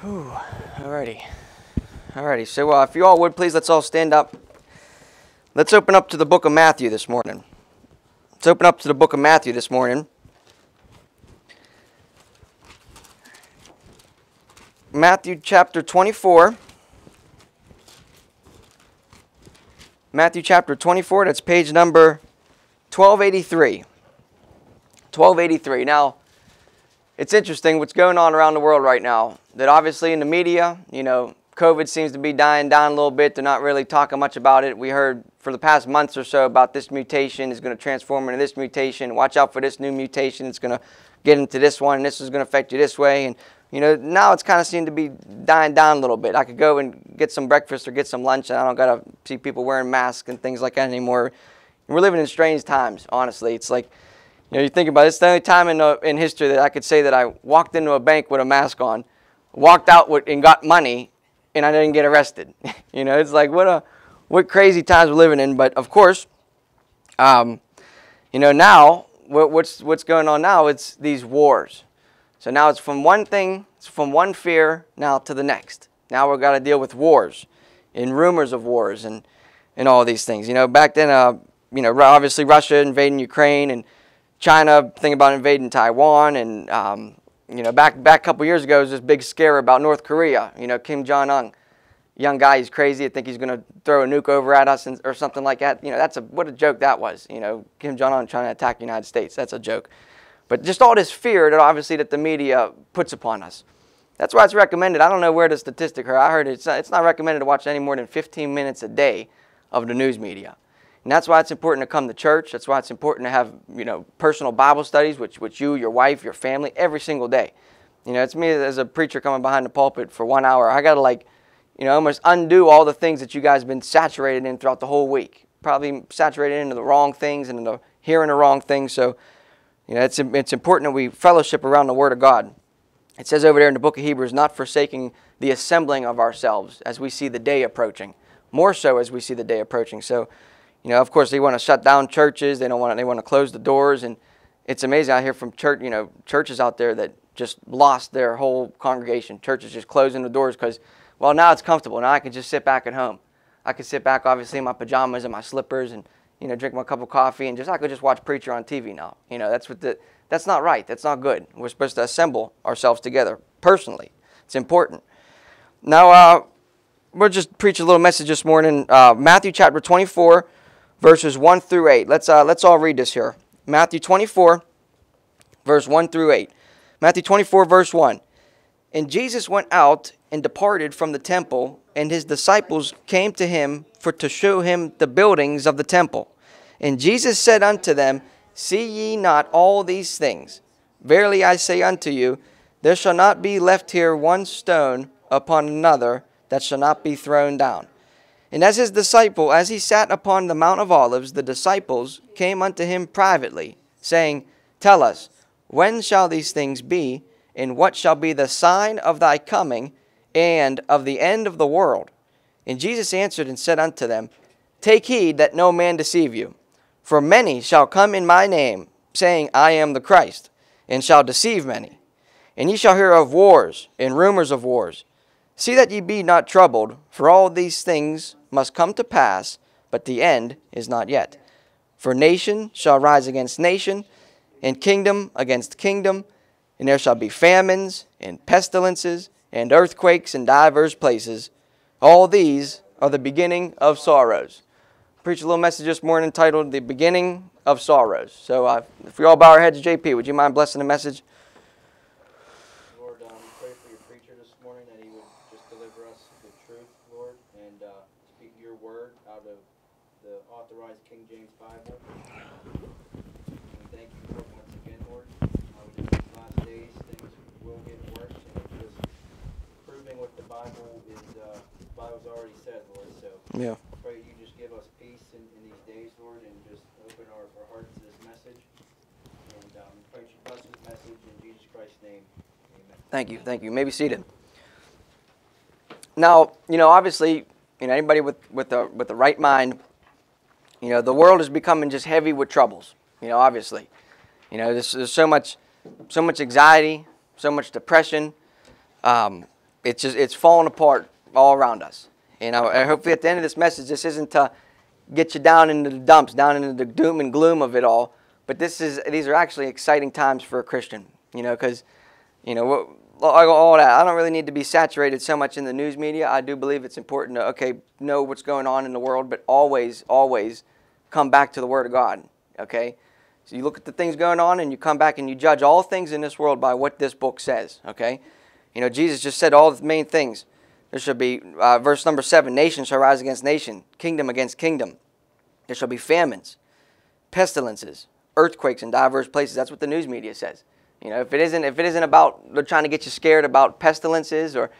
Whew. Alrighty. Alrighty. So, uh, if you all would please, let's all stand up. Let's open up to the book of Matthew this morning. Let's open up to the book of Matthew this morning. Matthew chapter 24. Matthew chapter 24, that's page number 1283. 1283. Now, it's interesting what's going on around the world right now. That obviously in the media, you know, COVID seems to be dying down a little bit. They're not really talking much about it. We heard for the past months or so about this mutation is going to transform into this mutation. Watch out for this new mutation. It's going to get into this one, and this is going to affect you this way. And you know, now it's kind of seemed to be dying down a little bit. I could go and get some breakfast or get some lunch, and I don't got to see people wearing masks and things like that anymore. We're living in strange times, honestly. It's like, you know, you think about it, it's the only time in, uh, in history that I could say that I walked into a bank with a mask on, walked out with, and got money, and I didn't get arrested. you know, it's like, what a, what crazy times we're living in. But of course, um, you know, now, what, what's, what's going on now, it's these wars so now it's from one thing, it's from one fear now to the next. Now we've got to deal with wars and rumors of wars and, and all these things. You know, back then, uh, you know, obviously Russia invading Ukraine and China thinking about invading Taiwan. And, um, you know, back, back a couple years ago, was this big scare about North Korea. You know, Kim Jong un, young guy, he's crazy. I think he's going to throw a nuke over at us and, or something like that. You know, that's a, what a joke that was. You know, Kim Jong un trying to attack the United States. That's a joke. But just all this fear that obviously that the media puts upon us. That's why it's recommended. I don't know where the statistic heard. I heard it's not, it's not recommended to watch any more than 15 minutes a day of the news media. And that's why it's important to come to church. That's why it's important to have, you know, personal Bible studies with, with you, your wife, your family, every single day. You know, it's me as a preacher coming behind the pulpit for one hour. I got to, like, you know, almost undo all the things that you guys have been saturated in throughout the whole week. Probably saturated into the wrong things and the hearing the wrong things. So you know, it's, it's important that we fellowship around the Word of God. It says over there in the book of Hebrews, not forsaking the assembling of ourselves as we see the day approaching. More so as we see the day approaching. So, you know, of course, they want to shut down churches. They don't want. To, they want to close the doors, and it's amazing. I hear from church, you know, churches out there that just lost their whole congregation. Churches just closing the doors because, well, now it's comfortable. Now I can just sit back at home. I can sit back, obviously, in my pajamas and my slippers, and you know, drink my cup of coffee and just I could just watch preacher on TV now. You know, that's what the that's not right. That's not good. We're supposed to assemble ourselves together personally. It's important. Now, uh, we'll just preach a little message this morning. Uh, Matthew chapter 24, verses 1 through 8. Let's uh, let's all read this here. Matthew 24, verse 1 through 8. Matthew 24, verse 1. And Jesus went out and departed from the temple, and his disciples came to him for to show him the buildings of the temple. And Jesus said unto them, See ye not all these things? Verily I say unto you, there shall not be left here one stone upon another that shall not be thrown down. And as his disciple, as he sat upon the Mount of Olives, the disciples came unto him privately, saying, Tell us, when shall these things be, and what shall be the sign of thy coming and of the end of the world? And Jesus answered and said unto them, Take heed that no man deceive you. For many shall come in my name, saying, I am the Christ, and shall deceive many. And ye shall hear of wars and rumors of wars. See that ye be not troubled, for all these things must come to pass, but the end is not yet. For nation shall rise against nation, and kingdom against kingdom, and there shall be famines, and pestilences, and earthquakes in divers places all these are the beginning of sorrows. Preach a little message this morning entitled The Beginning of Sorrows. So uh, if we all bow our heads, JP, would you mind blessing the message? Lord, um, we pray for your preacher this morning that he would just deliver us the truth, Lord, and uh, speak your word out of the authorized King James Bible. We thank you for it once again, Lord. Uh, in these last days, things will get worse, and it's just proving what the Bible is. Uh, Bible's already said, Lord. So yeah. Pray you just give us peace in, in these days, Lord, and just open our, our hearts to this message. And um, pray you bless this message in Jesus Christ's name. Amen. Thank you. Thank you. Maybe seated. Now, you know, obviously, you know, anybody with with the with the right mind, you know, the world is becoming just heavy with troubles. You know, obviously, you know, there's, there's so much so much anxiety, so much depression. Um, it's just it's falling apart all around us. You know, hopefully at the end of this message, this isn't to get you down into the dumps, down into the doom and gloom of it all. But this is these are actually exciting times for a Christian. You know, because you know all that. I don't really need to be saturated so much in the news media. I do believe it's important to okay know what's going on in the world, but always, always come back to the Word of God. Okay, so you look at the things going on, and you come back and you judge all things in this world by what this book says. Okay, you know Jesus just said all the main things. There shall be uh, verse number seven: Nation shall rise against nation, kingdom against kingdom. There shall be famines, pestilences, earthquakes in diverse places. That's what the news media says. You know, if it isn't if it isn't about they're trying to get you scared about pestilences or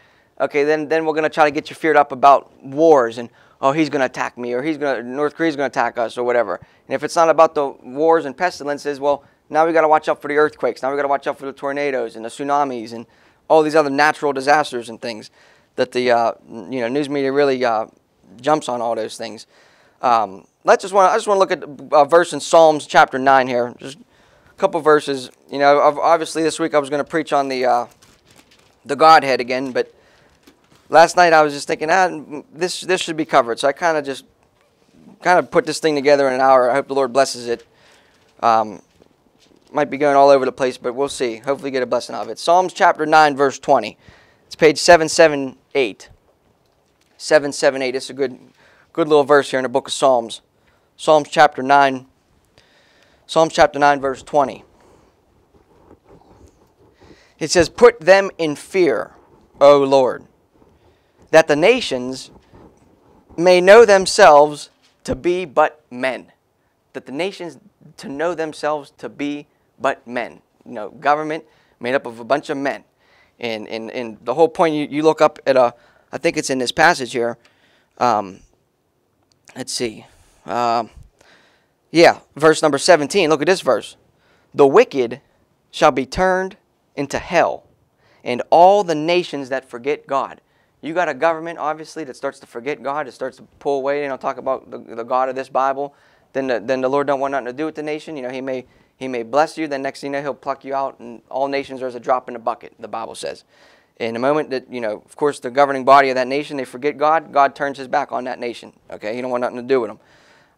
okay, then then we're going to try to get you feared up about wars and oh, he's going to attack me or he's going to North Korea's going to attack us or whatever. And if it's not about the wars and pestilences, well, now we got to watch out for the earthquakes. Now we got to watch out for the tornadoes and the tsunamis and all these other natural disasters and things that the uh, you know news media really uh, jumps on all those things. Um, let's just want I just want to look at a verse in Psalms chapter nine here. Just a couple verses. You know, obviously this week I was going to preach on the uh, the Godhead again, but last night I was just thinking, ah, this this should be covered. So I kind of just kind of put this thing together in an hour. I hope the Lord blesses it. Um, might be going all over the place, but we'll see. Hopefully, get a blessing out of it. Psalms chapter nine, verse twenty. It's page seven seven eight. Seven seven eight. It's a good good little verse here in the book of Psalms. Psalms chapter nine Psalms chapter 9, verse 20. It says, Put them in fear, O Lord, that the nations may know themselves to be but men. That the nations to know themselves to be but men. You know, government made up of a bunch of men. And, and, and the whole point, you, you look up at a, I think it's in this passage here. Um, let's see. Um, yeah, verse number 17. Look at this verse. The wicked shall be turned into hell, and all the nations that forget God. You got a government, obviously, that starts to forget God, that starts to pull away, you know, talk about the, the God of this Bible. Then the, then the Lord don't want nothing to do with the nation. You know, he may, he may bless you, then next thing you know, he'll pluck you out, and all nations are as a drop in a bucket, the Bible says. In a moment that, you know, of course, the governing body of that nation, they forget God, God turns his back on that nation. Okay, he don't want nothing to do with them.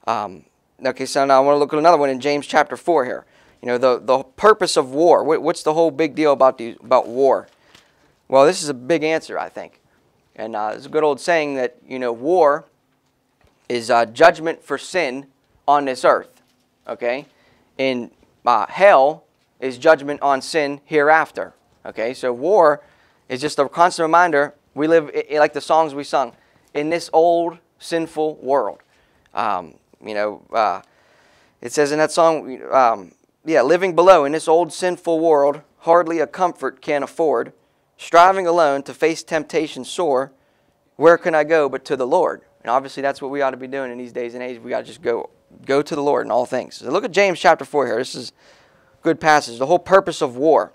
Um, Okay, so now I want to look at another one in James chapter 4 here. You know, the, the purpose of war. What's the whole big deal about, the, about war? Well, this is a big answer, I think. And uh, it's a good old saying that, you know, war is uh, judgment for sin on this earth. Okay? In uh, hell is judgment on sin hereafter. Okay? So war is just a constant reminder we live, like the songs we sung, in this old sinful world. Um, you know, uh, it says in that song, um, yeah, living below in this old sinful world, hardly a comfort can afford. Striving alone to face temptation sore, where can I go but to the Lord? And obviously, that's what we ought to be doing in these days and age. We got to just go, go to the Lord in all things. So look at James chapter 4 here. This is good passage. The whole purpose of war.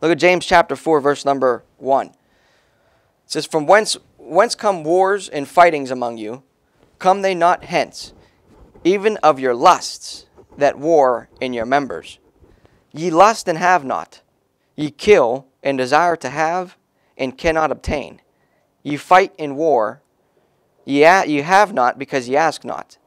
Look at James chapter 4, verse number 1. It says, From whence, whence come wars and fightings among you? Come they not hence, even of your lusts that war in your members? Ye lust and have not, ye kill and desire to have and cannot obtain. Ye fight in war, ye, ye have not because ye ask not.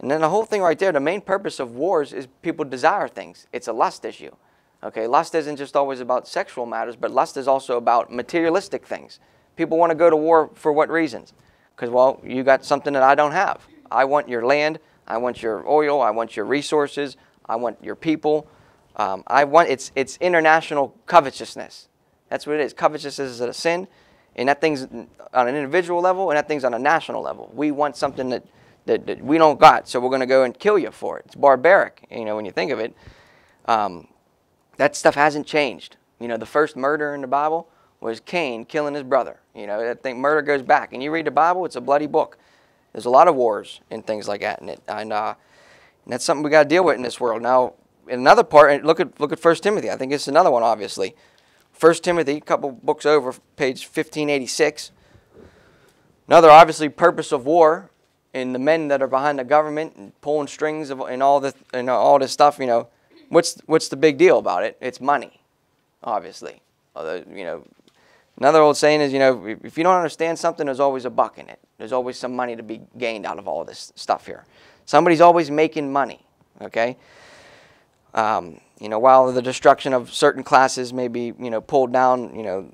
And then the whole thing right there, the main purpose of wars is people desire things. It's a lust issue. Okay, lust isn't just always about sexual matters, but lust is also about materialistic things. People want to go to war for what reasons? Because, well, you got something that I don't have. I want your land. I want your oil. I want your resources. I want your people. Um, I want it's it's international covetousness. That's what it is. Covetousness is a sin, and that thing's on an individual level, and that thing's on a national level. We want something that that, that we don't got, so we're going to go and kill you for it. It's barbaric, you know, when you think of it. Um, that stuff hasn't changed. You know, the first murder in the Bible was Cain killing his brother. You know, I think murder goes back. And you read the Bible, it's a bloody book. There's a lot of wars and things like that in it. And, uh, and that's something we got to deal with in this world. Now, in another part, look at look at First Timothy. I think it's another one, obviously. First Timothy, a couple books over, page 1586. Another, obviously, purpose of war in the men that are behind the government and pulling strings of, and all this and all this stuff. You know, what's what's the big deal about it? It's money, obviously. Although you know, Another old saying is, you know, if you don't understand something, there's always a buck in it. There's always some money to be gained out of all this stuff here. Somebody's always making money, okay? Um, you know, while the destruction of certain classes may be, you know, pulled down, you know,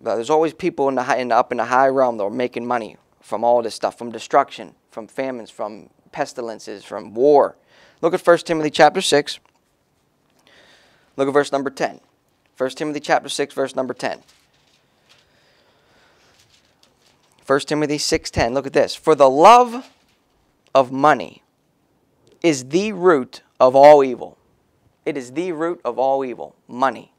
there's always people in the, high, in the up in the high realm that are making money from all this stuff, from destruction, from famines, from pestilences, from war. Look at 1 Timothy chapter 6. Look at verse number 10. 1 Timothy chapter 6, verse number 10. 1 Timothy 6:10. Look at this. For the love of money is the root of all evil. It is the root of all evil, money.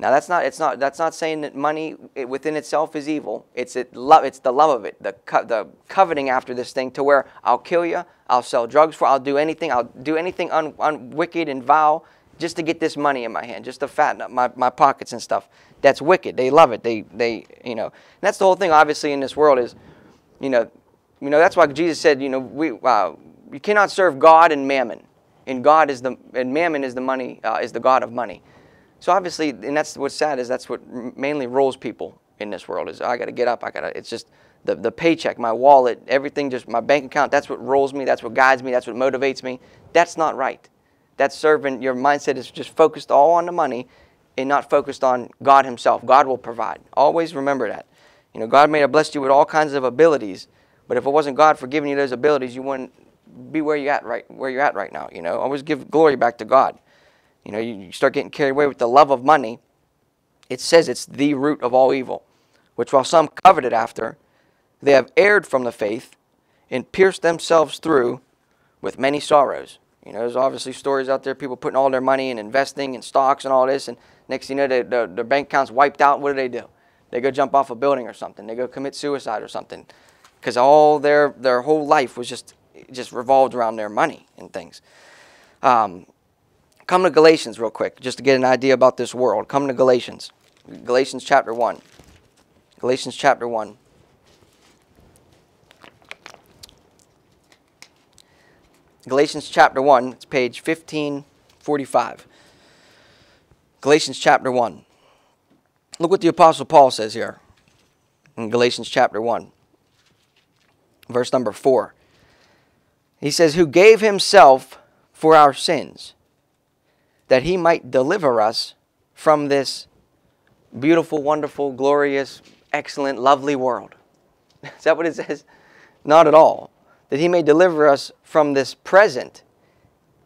Now that's not it's not that's not saying that money within itself is evil. It's it love it's the love of it, the co- the coveting after this thing to where I'll kill you, I'll sell drugs for, I'll do anything, I'll do anything un, un wicked and vile just to get this money in my hand, just to fatten up my, my pockets and stuff. That's wicked. They love it. They they you know. that's the whole thing. Obviously, in this world is, you know, you know that's why Jesus said, you know, we uh, you cannot serve God and mammon, and God is the and mammon is the money uh, is the god of money. So obviously, and that's what's sad is that's what mainly rules people in this world is I got to get up. I got to. It's just the the paycheck, my wallet, everything, just my bank account. That's what rolls me. That's what guides me. That's what motivates me. That's not right that serving. your mindset is just focused all on the money and not focused on God Himself. God will provide. Always remember that. You know, God may have blessed you with all kinds of abilities, but if it wasn't God for giving you those abilities, you wouldn't be where you at right where you're at right now. You know, always give glory back to God. You know, you, start getting carried away with the love of money. It says it's the root of all evil, which while some coveted after, they have erred from the faith and pierced themselves through with many sorrows. You know, there's obviously stories out there, people putting all their money in investing in stocks and all this, and next thing you know, they, the, their bank account's wiped out. What do they do? They go jump off a building or something. They go commit suicide or something, because all their their whole life was just just revolved around their money and things. Um, come to Galatians real quick, just to get an idea about this world. Come to Galatians, Galatians chapter one. Galatians chapter one. Galatians chapter 1, it's page 1545. Galatians chapter 1. Look what the Apostle Paul says here in Galatians chapter 1, verse number 4. He says, Who gave himself for our sins, that he might deliver us from this beautiful, wonderful, glorious, excellent, lovely world. Is that what it says? Not at all that he may deliver us from this present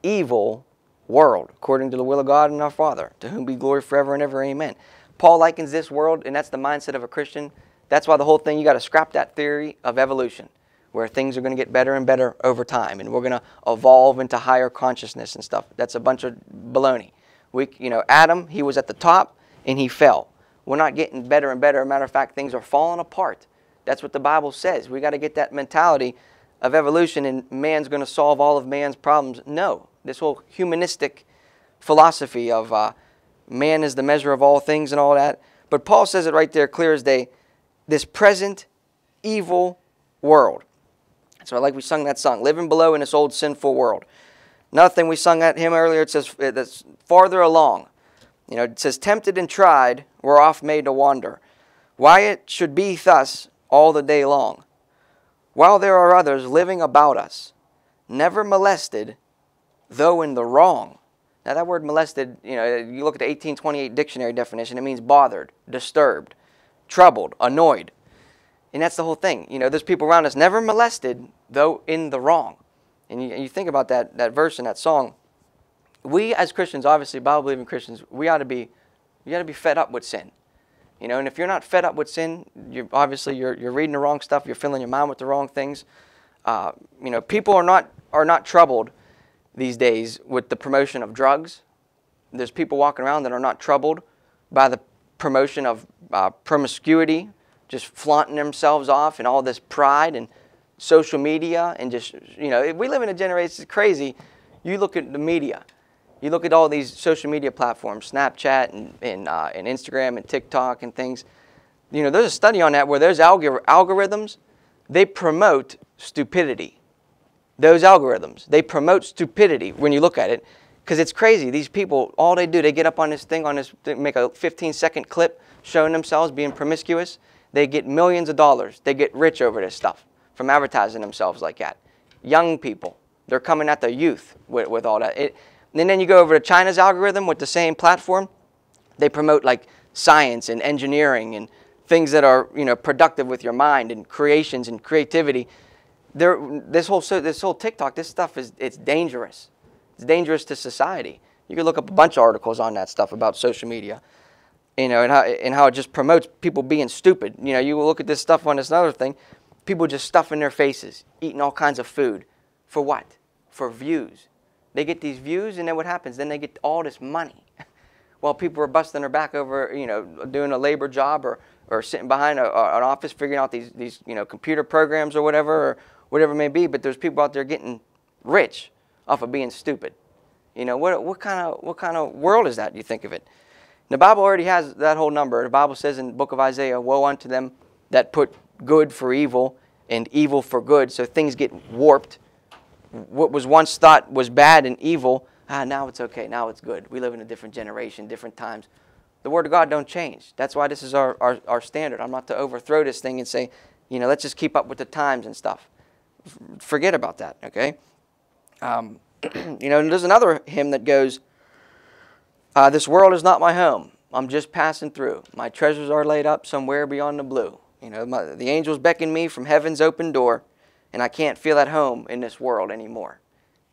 evil world, according to the will of God and our Father, to whom be glory forever and ever. Amen. Paul likens this world, and that's the mindset of a Christian. That's why the whole thing, you got to scrap that theory of evolution, where things are going to get better and better over time, and we're going to evolve into higher consciousness and stuff. That's a bunch of baloney. We, you know, Adam, he was at the top, and he fell. We're not getting better and better. As a matter of fact, things are falling apart. That's what the Bible says. We got to get that mentality of evolution and man's going to solve all of man's problems. No, this whole humanistic philosophy of uh, man is the measure of all things and all that. But Paul says it right there, clear as day. This present evil world. So, I like we sung that song, living below in this old sinful world. Another thing we sung at him earlier, it says that's farther along. You know, it says, tempted and tried, we're oft made to wander. Why it should be thus all the day long while there are others living about us, never molested, though in the wrong. Now, that word molested, you know, you look at the 1828 dictionary definition, it means bothered, disturbed, troubled, annoyed. And that's the whole thing. You know, there's people around us never molested, though in the wrong. And you, you think about that, that verse in that song. We, as Christians, obviously, Bible believing Christians, we ought to be, we ought to be fed up with sin. You know, and if you're not fed up with sin, you're obviously you're, you're reading the wrong stuff. You're filling your mind with the wrong things. Uh, you know, people are not are not troubled these days with the promotion of drugs. There's people walking around that are not troubled by the promotion of uh, promiscuity, just flaunting themselves off and all this pride and social media and just you know we live in a generation that's crazy. You look at the media you look at all these social media platforms, Snapchat and, and, uh, and Instagram and TikTok and things. You know, there's a study on that where those algor- algorithms, they promote stupidity. Those algorithms, they promote stupidity when you look at it. Because it's crazy. These people, all they do, they get up on this thing, on this, make a 15 second clip, showing themselves, being promiscuous, they get millions of dollars. They get rich over this stuff from advertising themselves like that. Young people, they're coming at the youth with, with all that. It, and then you go over to China's algorithm with the same platform. They promote like science and engineering and things that are you know productive with your mind and creations and creativity. There, this whole so this whole TikTok, this stuff is it's dangerous. It's dangerous to society. You can look up a bunch of articles on that stuff about social media, you know, and how and how it just promotes people being stupid. You know, you look at this stuff on this other thing, people just stuffing their faces, eating all kinds of food, for what? For views. They get these views, and then what happens? Then they get all this money. While people are busting their back over, you know, doing a labor job or, or sitting behind a, an office figuring out these, these, you know, computer programs or whatever, or whatever it may be. But there's people out there getting rich off of being stupid. You know, what, what, kind of, what kind of world is that, you think of it? The Bible already has that whole number. The Bible says in the book of Isaiah, Woe unto them that put good for evil and evil for good. So things get warped what was once thought was bad and evil, ah, now it's okay, now it's good. We live in a different generation, different times. The Word of God don't change. That's why this is our, our, our standard. I'm not to overthrow this thing and say, you know, let's just keep up with the times and stuff. Forget about that, okay? Um, you know, there's another hymn that goes, uh, This world is not my home. I'm just passing through. My treasures are laid up somewhere beyond the blue. You know, my, the angels beckon me from heaven's open door and I can't feel at home in this world anymore.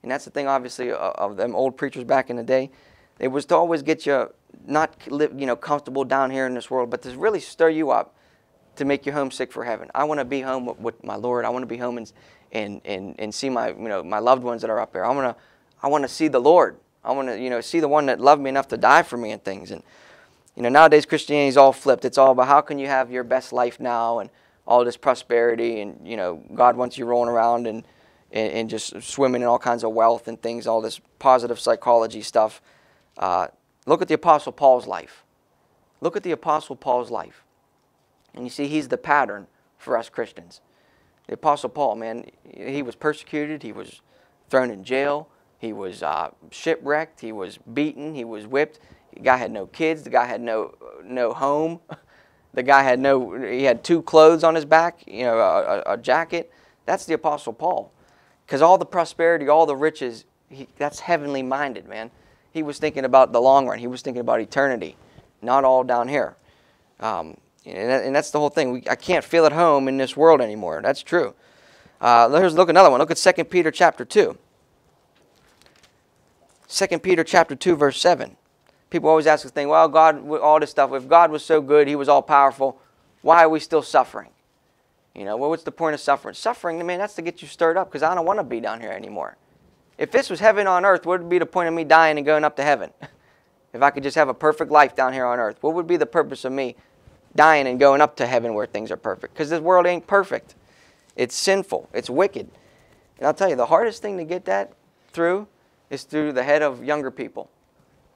And that's the thing, obviously, of them old preachers back in the day. It was to always get you not live you know comfortable down here in this world, but to really stir you up to make you homesick for heaven. I want to be home with my Lord. I want to be home and, and, and, and see my you know my loved ones that are up there. I want to I want to see the Lord. I want to you know see the one that loved me enough to die for me and things. And you know nowadays Christianity is all flipped. It's all about how can you have your best life now and all this prosperity and you know God wants you rolling around and, and, and just swimming in all kinds of wealth and things, all this positive psychology stuff. Uh, look at the Apostle Paul's life. Look at the Apostle Paul's life. And you see, he's the pattern for us Christians. The Apostle Paul, man, he was persecuted, he was thrown in jail, he was uh, shipwrecked, he was beaten, he was whipped. The guy had no kids, the guy had no, no home. The guy had no, he had two clothes on his back, you know, a, a jacket. That's the Apostle Paul. Because all the prosperity, all the riches, he, that's heavenly minded, man. He was thinking about the long run. He was thinking about eternity, not all down here. Um, and, and, that's the whole thing. We, I can't feel at home in this world anymore. That's true. Uh, let's look another one. Look at 2 Peter chapter 2. 2 Peter chapter 2, verse 7 people always ask us thing, well, God, all this stuff, if God was so good, he was all powerful, why are we still suffering? You know, well, what's the point of suffering? Suffering, man, that's to get you stirred up because I don't want to be down here anymore. If this was heaven on earth, what would be the point of me dying and going up to heaven? if I could just have a perfect life down here on earth, what would be the purpose of me dying and going up to heaven where things are perfect? Because this world ain't perfect. It's sinful. It's wicked. And I'll tell you, the hardest thing to get that through is through the head of younger people.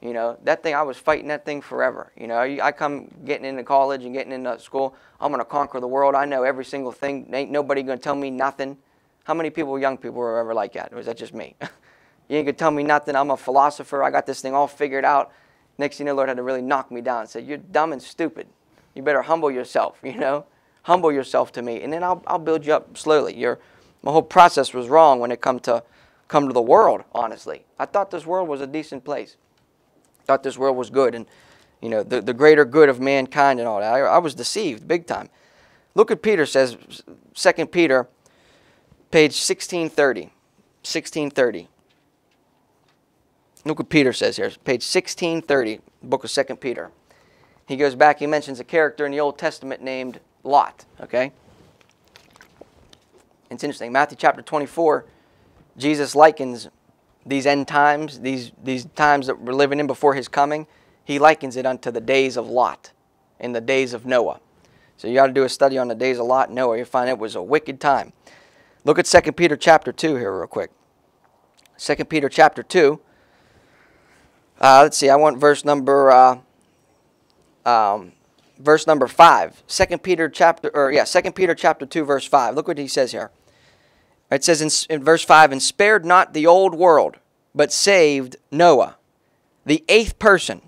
You know, that thing, I was fighting that thing forever. You know, I come getting into college and getting into school, I'm going to conquer the world. I know every single thing. Ain't nobody going to tell me nothing. How many people, young people, were ever like that? Or was that just me? you ain't going to tell me nothing. I'm a philosopher. I got this thing all figured out. Next thing you know, Lord had to really knock me down and said, You're dumb and stupid. You better humble yourself, you know? Humble yourself to me, and then I'll, I'll build you up slowly. Your, my whole process was wrong when it come to, come to the world, honestly. I thought this world was a decent place thought this world was good and you know the, the greater good of mankind and all that. I, I was deceived big time. Look at Peter says, 2 Peter, page 1630. 1630. Look what Peter says here, page 1630, book of 2 Peter. He goes back, he mentions a character in the Old Testament named Lot, okay? It's interesting. Matthew chapter 24, Jesus likens these end times, these, these times that we're living in before his coming, he likens it unto the days of Lot and the days of Noah. So you got to do a study on the days of Lot and Noah. You'll find it was a wicked time. Look at 2 Peter chapter 2 here real quick. 2 Peter chapter 2. Uh, let's see, I want verse number uh, um, verse number 5. 2 Peter chapter or yeah, 2 Peter chapter 2 verse 5. Look what he says here. It says in, in verse 5 and spared not the old world, but saved Noah, the eighth person,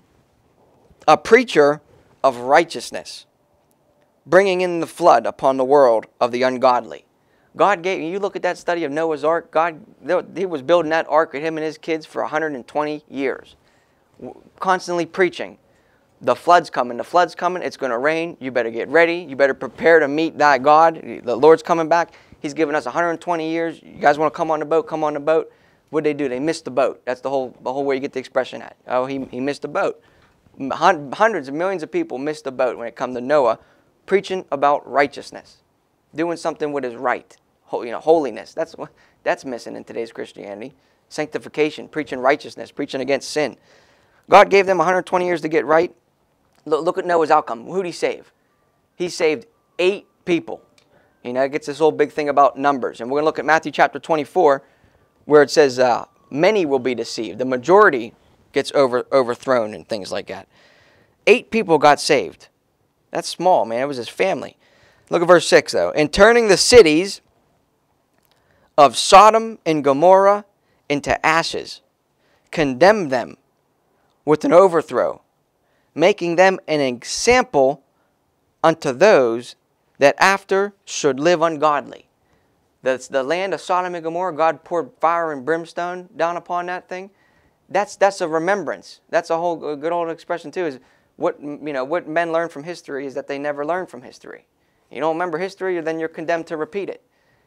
a preacher of righteousness, bringing in the flood upon the world of the ungodly. God gave, you look at that study of Noah's Ark, God, he was building that ark with him and his kids for 120 years, constantly preaching. The flood's coming, the flood's coming, it's going to rain, you better get ready, you better prepare to meet that God. The Lord's coming back. He's given us 120 years. You guys want to come on the boat? Come on the boat. What did they do? They missed the boat. That's the whole, the whole way you get the expression at. Oh, he, he missed the boat. Hundreds of millions of people missed the boat when it come to Noah preaching about righteousness, doing something what is right, you know, holiness. That's what that's missing in today's Christianity. Sanctification, preaching righteousness, preaching against sin. God gave them 120 years to get right. Look, look at Noah's outcome. Who did he save? He saved eight people. You know, it gets this whole big thing about numbers. And we're going to look at Matthew chapter 24, where it says, uh, many will be deceived. The majority gets over, overthrown and things like that. Eight people got saved. That's small, man. It was his family. Look at verse 6, though. In turning the cities of Sodom and Gomorrah into ashes, condemned them with an overthrow, making them an example unto those that after should live ungodly. That's the land of Sodom and Gomorrah, God poured fire and brimstone down upon that thing. That's, that's a remembrance. That's a whole good old expression, too, is what, you know, what men learn from history is that they never learn from history. You don't remember history, then you're condemned to repeat it.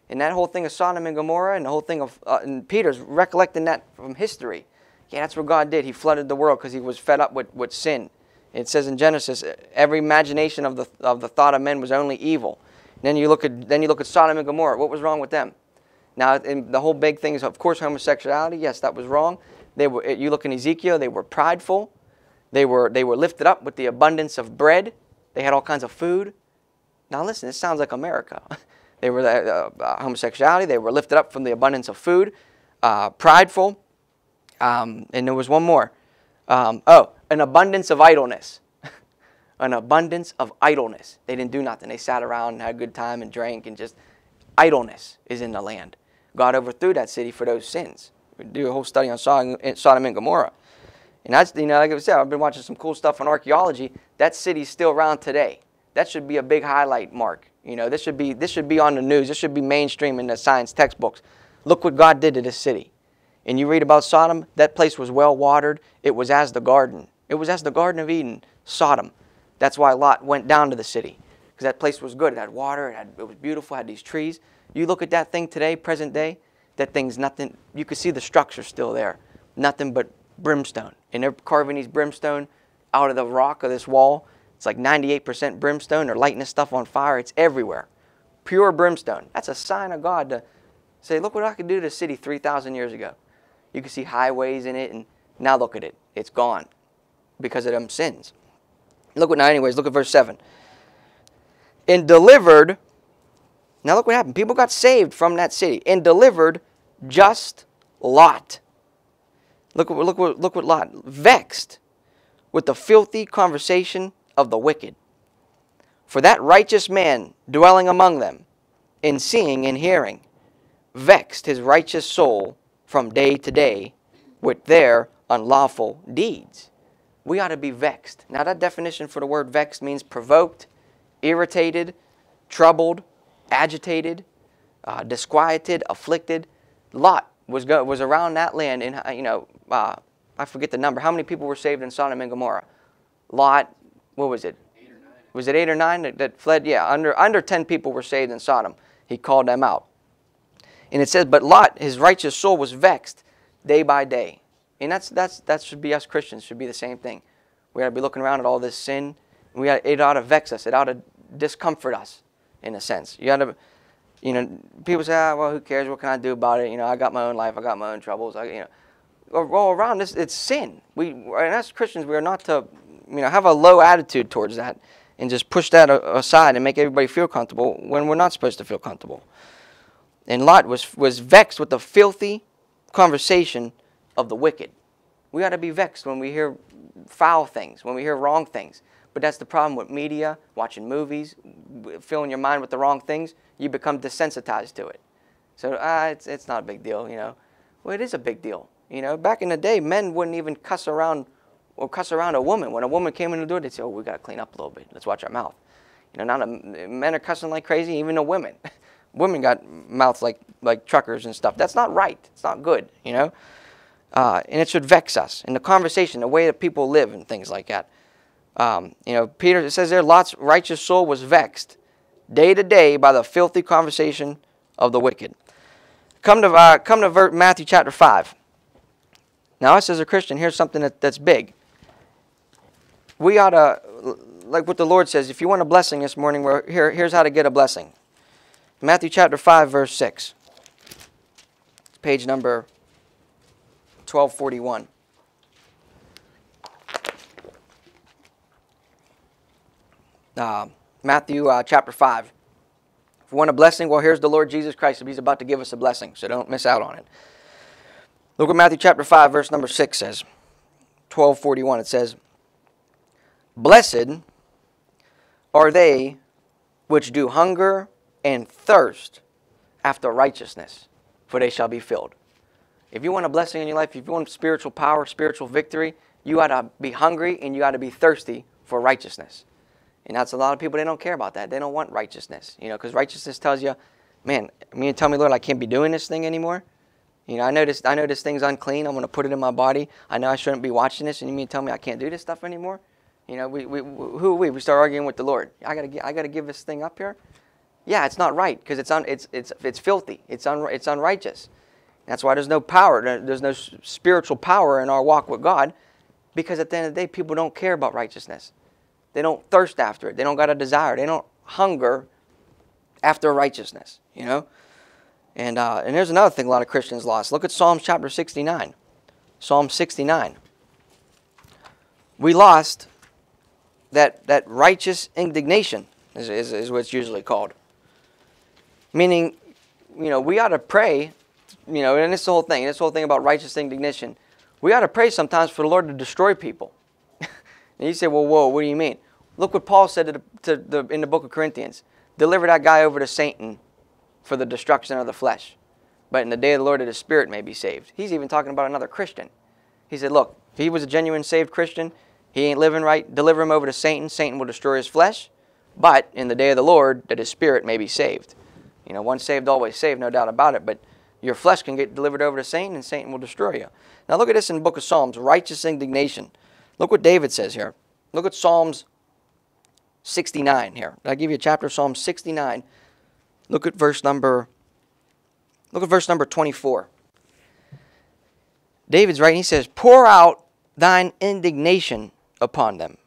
And that whole thing of Sodom and Gomorrah and the whole thing of uh, and Peter's recollecting that from history. Yeah, that's what God did. He flooded the world because he was fed up with, with sin. It says in Genesis, every imagination of the, of the thought of men was only evil. And then you look at then you look at Sodom and Gomorrah. What was wrong with them? Now, the whole big thing is, of course, homosexuality. Yes, that was wrong. They were. You look in Ezekiel; they were prideful. They were, they were lifted up with the abundance of bread. They had all kinds of food. Now listen, this sounds like America. they were uh, uh, homosexuality. They were lifted up from the abundance of food. Uh, prideful. Um, and there was one more. Um, oh, an abundance of idleness. an abundance of idleness. They didn't do nothing. They sat around and had a good time and drank and just idleness is in the land. God overthrew that city for those sins. We do a whole study on Sodom and Gomorrah. And that's, you know, like I said, I've been watching some cool stuff on archaeology. That city's still around today. That should be a big highlight mark. You know, this should be this should be on the news. This should be mainstream in the science textbooks. Look what God did to this city. And you read about Sodom, that place was well watered. It was as the garden. It was as the Garden of Eden, Sodom. That's why Lot went down to the city. Because that place was good. It had water, it, had, it was beautiful, it had these trees. You look at that thing today, present day, that thing's nothing. You can see the structure still there. Nothing but brimstone. And they're carving these brimstone out of the rock of this wall. It's like 98% brimstone. They're lighting this stuff on fire. It's everywhere. Pure brimstone. That's a sign of God to say, look what I could do to a city 3,000 years ago. You can see highways in it, and now look at it. It's gone because of them sins. Look what now, anyways, look at verse 7. And delivered, now look what happened. People got saved from that city and delivered just Lot Look, look, look what Lot, vexed with the filthy conversation of the wicked. For that righteous man dwelling among them, in seeing and hearing, vexed his righteous soul from day to day with their unlawful deeds. We ought to be vexed. Now, that definition for the word vexed means provoked, irritated, troubled, agitated, uh, disquieted, afflicted. Lot was, go, was around that land in, you know, uh, I forget the number. How many people were saved in Sodom and Gomorrah? Lot, what was it? Was it eight or nine that, that, fled? Yeah, under, under 10 people were saved in Sodom. He called them out. And it says, but Lot, his righteous soul was vexed day by day. And that's, that's, that should be us Christians, should be the same thing. We ought to be looking around at all this sin. We ought, it ought to vex us. It ought to discomfort us, in a sense. You ought to, you know, people say, ah, well, who cares? What can I do about it? You know, I got my own life. I got my own troubles. I, you know, all around this, it's sin. We, and as Christians, we are not to, you know, have a low attitude towards that and just push that aside and make everybody feel comfortable when we're not supposed to feel comfortable. And Lot was, was vexed with the filthy conversation of the wicked. We ought to be vexed when we hear foul things, when we hear wrong things. But that's the problem with media, watching movies, filling your mind with the wrong things. You become desensitized to it. So ah, it's, it's not a big deal, you know. Well, it is a big deal. You know, back in the day, men wouldn't even cuss around or cuss around a woman. When a woman came in the door, they'd say, "Oh, we got to clean up a little bit. Let's watch our mouth." You know, not a, men are cussing like crazy. Even the women, women got mouths like like truckers and stuff. That's not right. It's not good. You know, uh, and it should vex us in the conversation, the way that people live, and things like that. Um, you know, Peter it says there, Lot's righteous soul was vexed day to day by the filthy conversation of the wicked. Come to uh, come to Matthew chapter five. Now, us as a Christian, here's something that, that's big. We ought to, like what the Lord says, if you want a blessing this morning, we're, here, here's how to get a blessing. Matthew chapter 5, verse 6. It's page number 1241. Uh, Matthew uh, chapter 5. If you want a blessing, well, here's the Lord Jesus Christ. He's about to give us a blessing, so don't miss out on it. Look what Matthew chapter 5, verse number 6 says. 1241, it says, Blessed are they which do hunger and thirst after righteousness, for they shall be filled. If you want a blessing in your life, if you want spiritual power, spiritual victory, you ought to be hungry and you ought to be thirsty for righteousness. And that's a lot of people, they don't care about that. They don't want righteousness, you know, because righteousness tells you, man, me and tell me, Lord, I can't be doing this thing anymore. You know, I know this, I know this thing's unclean. I'm going to put it in my body. I know I shouldn't be watching this, and you mean tell me I can't do this stuff anymore? You know, we, we, who are we? We start arguing with the Lord. I got to I got to give this thing up here. Yeah, it's not right because it's un, it's it's it's filthy. It's un, it's unrighteous. That's why there's no power. There's no spiritual power in our walk with God, because at the end of the day, people don't care about righteousness. They don't thirst after it. They don't got a desire. They don't hunger after righteousness. You know. And, uh, and there's another thing a lot of Christians lost. Look at Psalms chapter 69. Psalm 69. We lost that, that righteous indignation, is, is, is what it's usually called. Meaning, you know, we ought to pray, you know, and this the whole thing, this whole thing about righteous indignation. We ought to pray sometimes for the Lord to destroy people. and you say, well, whoa, what do you mean? Look what Paul said to the, to the, in the book of Corinthians. Deliver that guy over to Satan for the destruction of the flesh. But in the day of the Lord, that his spirit may be saved. He's even talking about another Christian. He said, Look, if he was a genuine saved Christian, he ain't living right. Deliver him over to Satan. Satan will destroy his flesh. But in the day of the Lord, that his spirit may be saved. You know, once saved, always saved, no doubt about it. But your flesh can get delivered over to Satan, and Satan will destroy you. Now look at this in the book of Psalms righteous indignation. Look what David says here. Look at Psalms 69 here. I'll give you a chapter of Psalm 69. Look at verse number look at verse number 24. David's writing, he says, Pour out thine indignation upon them,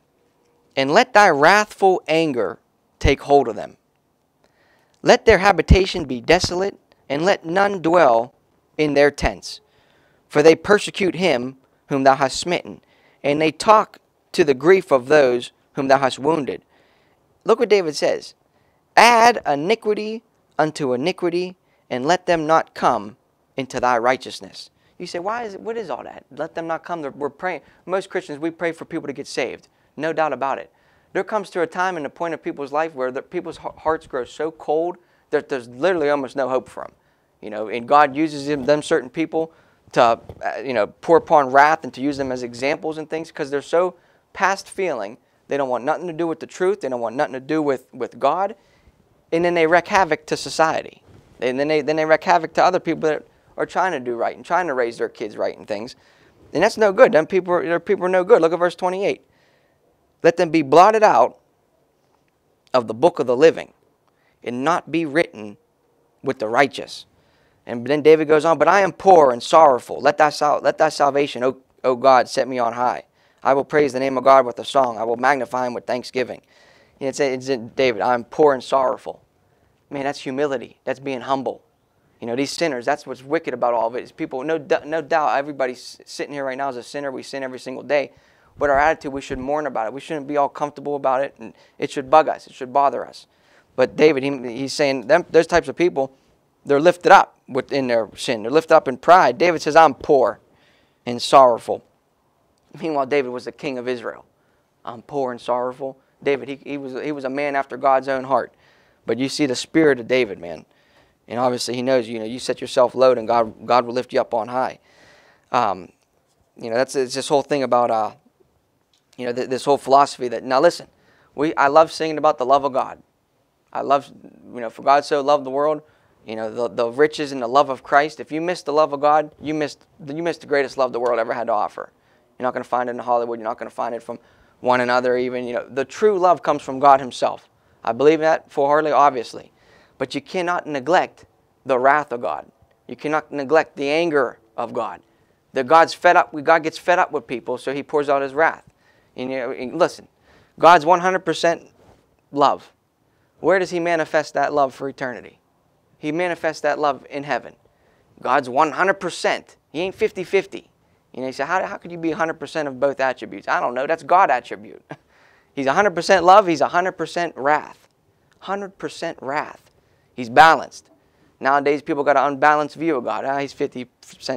and let thy wrathful anger take hold of them. Let their habitation be desolate, and let none dwell in their tents. For they persecute him whom thou hast smitten, and they talk to the grief of those whom thou hast wounded. Look what David says Add iniquity unto iniquity, and let them not come into thy righteousness. You say, why is it, what is all that? Let them not come. We're praying. Most Christians, we pray for people to get saved. No doubt about it. There comes to a time in the point of people's life where the, people's hearts grow so cold there's literally almost no hope for them. You know, and God uses them, them certain people to, uh, you know, pour upon wrath and to use them as examples and things because they're so past feeling. They don't want nothing to do with the truth. They don't want nothing to do with, with God and then they wreak havoc to society. And then they, then they wreak havoc to other people that are trying to do right and trying to raise their kids right and things. And that's no good. Them people, are, people are no good. Look at verse 28. Let them be blotted out of the book of the living and not be written with the righteous. And then David goes on, But I am poor and sorrowful. Let thy, sal- let thy salvation, o, o God, set me on high. I will praise the name of God with a song. I will magnify him with thanksgiving. And It's, it's David, I'm poor and sorrowful. Man, that's humility. That's being humble. You know, these sinners, that's what's wicked about all of it. Is people, no, no doubt, everybody's sitting here right now as a sinner. We sin every single day. But our attitude, we should mourn about it. We shouldn't be all comfortable about it. And it should bug us. It should bother us. But David, he, he's saying them, those types of people, they're lifted up within their sin. They're lifted up in pride. David says, I'm poor and sorrowful. Meanwhile, David was the king of Israel. I'm poor and sorrowful. David, he, he, was, he was a man after God's own heart. But you see the spirit of David, man. And obviously, he knows, you know, you set yourself low and God, God will lift you up on high. Um, you know, that's it's this whole thing about, uh, you know, th- this whole philosophy that now listen, we I love singing about the love of God. I love, you know, for God so loved the world, you know, the, the riches and the love of Christ. If you miss the love of God, you missed you missed the greatest love the world ever had to offer. You're not going to find it in Hollywood. You're not going to find it from one another. Even you know, the true love comes from God Himself. I believe that full heartedly, obviously, but you cannot neglect the wrath of God. You cannot neglect the anger of God. That God's fed up. God gets fed up with people, so He pours out His wrath. And, you know, and listen, God's 100% love. Where does He manifest that love for eternity? He manifests that love in heaven. God's 100%. He ain't 50 50. You know, you say, how, how could you be 100% of both attributes? I don't know. That's God attribute. He's 100% love. He's 100% wrath. 100% wrath. He's balanced. Nowadays, people got an unbalanced view of God. Ah, he's 50%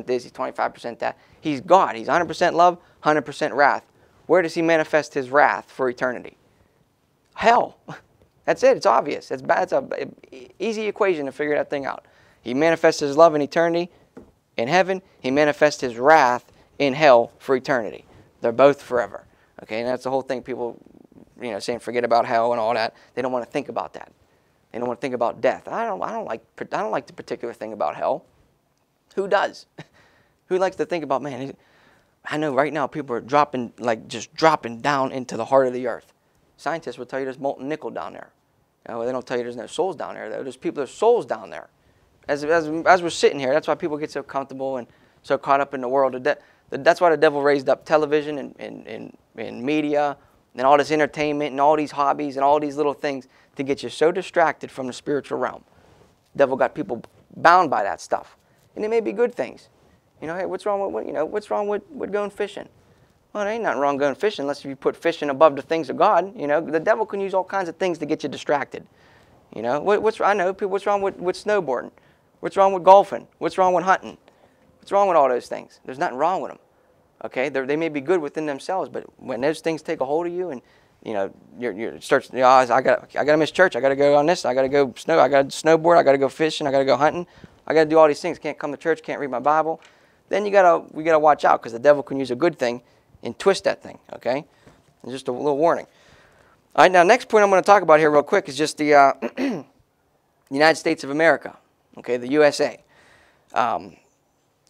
this, he's 25% that. He's God. He's 100% love, 100% wrath. Where does he manifest his wrath for eternity? Hell. That's it. It's obvious. It's, it's a easy equation to figure that thing out. He manifests his love in eternity in heaven. He manifests his wrath in hell for eternity. They're both forever. Okay, and that's the whole thing. People, you know, saying forget about hell and all that. They don't want to think about that. They don't want to think about death. I don't. I don't like. I don't like the particular thing about hell. Who does? Who likes to think about man? I know right now people are dropping, like just dropping down into the heart of the earth. Scientists will tell you there's molten nickel down there. You know, they don't tell you there's no souls down there. There's people, there's souls down there. As, as, as we're sitting here, that's why people get so comfortable and so caught up in the world. That's why the devil raised up television and, and, and, and media and all this entertainment and all these hobbies and all these little things to get you so distracted from the spiritual realm. The devil got people bound by that stuff. And it may be good things. You know, hey, what's wrong with you know what's wrong with, with going fishing? Well, there ain't nothing wrong going fishing unless you put fishing above the things of God. You know, the devil can use all kinds of things to get you distracted. You know, what, what's I know people. What's wrong with, with snowboarding? What's wrong with golfing? What's wrong with hunting? What's wrong with all those things? There's nothing wrong with them. Okay, They're, they may be good within themselves, but when those things take a hold of you and you know, you're, you're starts. You know, I got, I got to miss church. I got to go on this. I got to go snow. I got to snowboard. I got to go fishing. I got to go hunting. I got to do all these things. Can't come to church. Can't read my Bible then you gotta we gotta watch out because the devil can use a good thing and twist that thing. Okay, and just a little warning. All right, now next point I'm going to talk about here real quick is just the uh, United States of America. Okay, the USA. Um,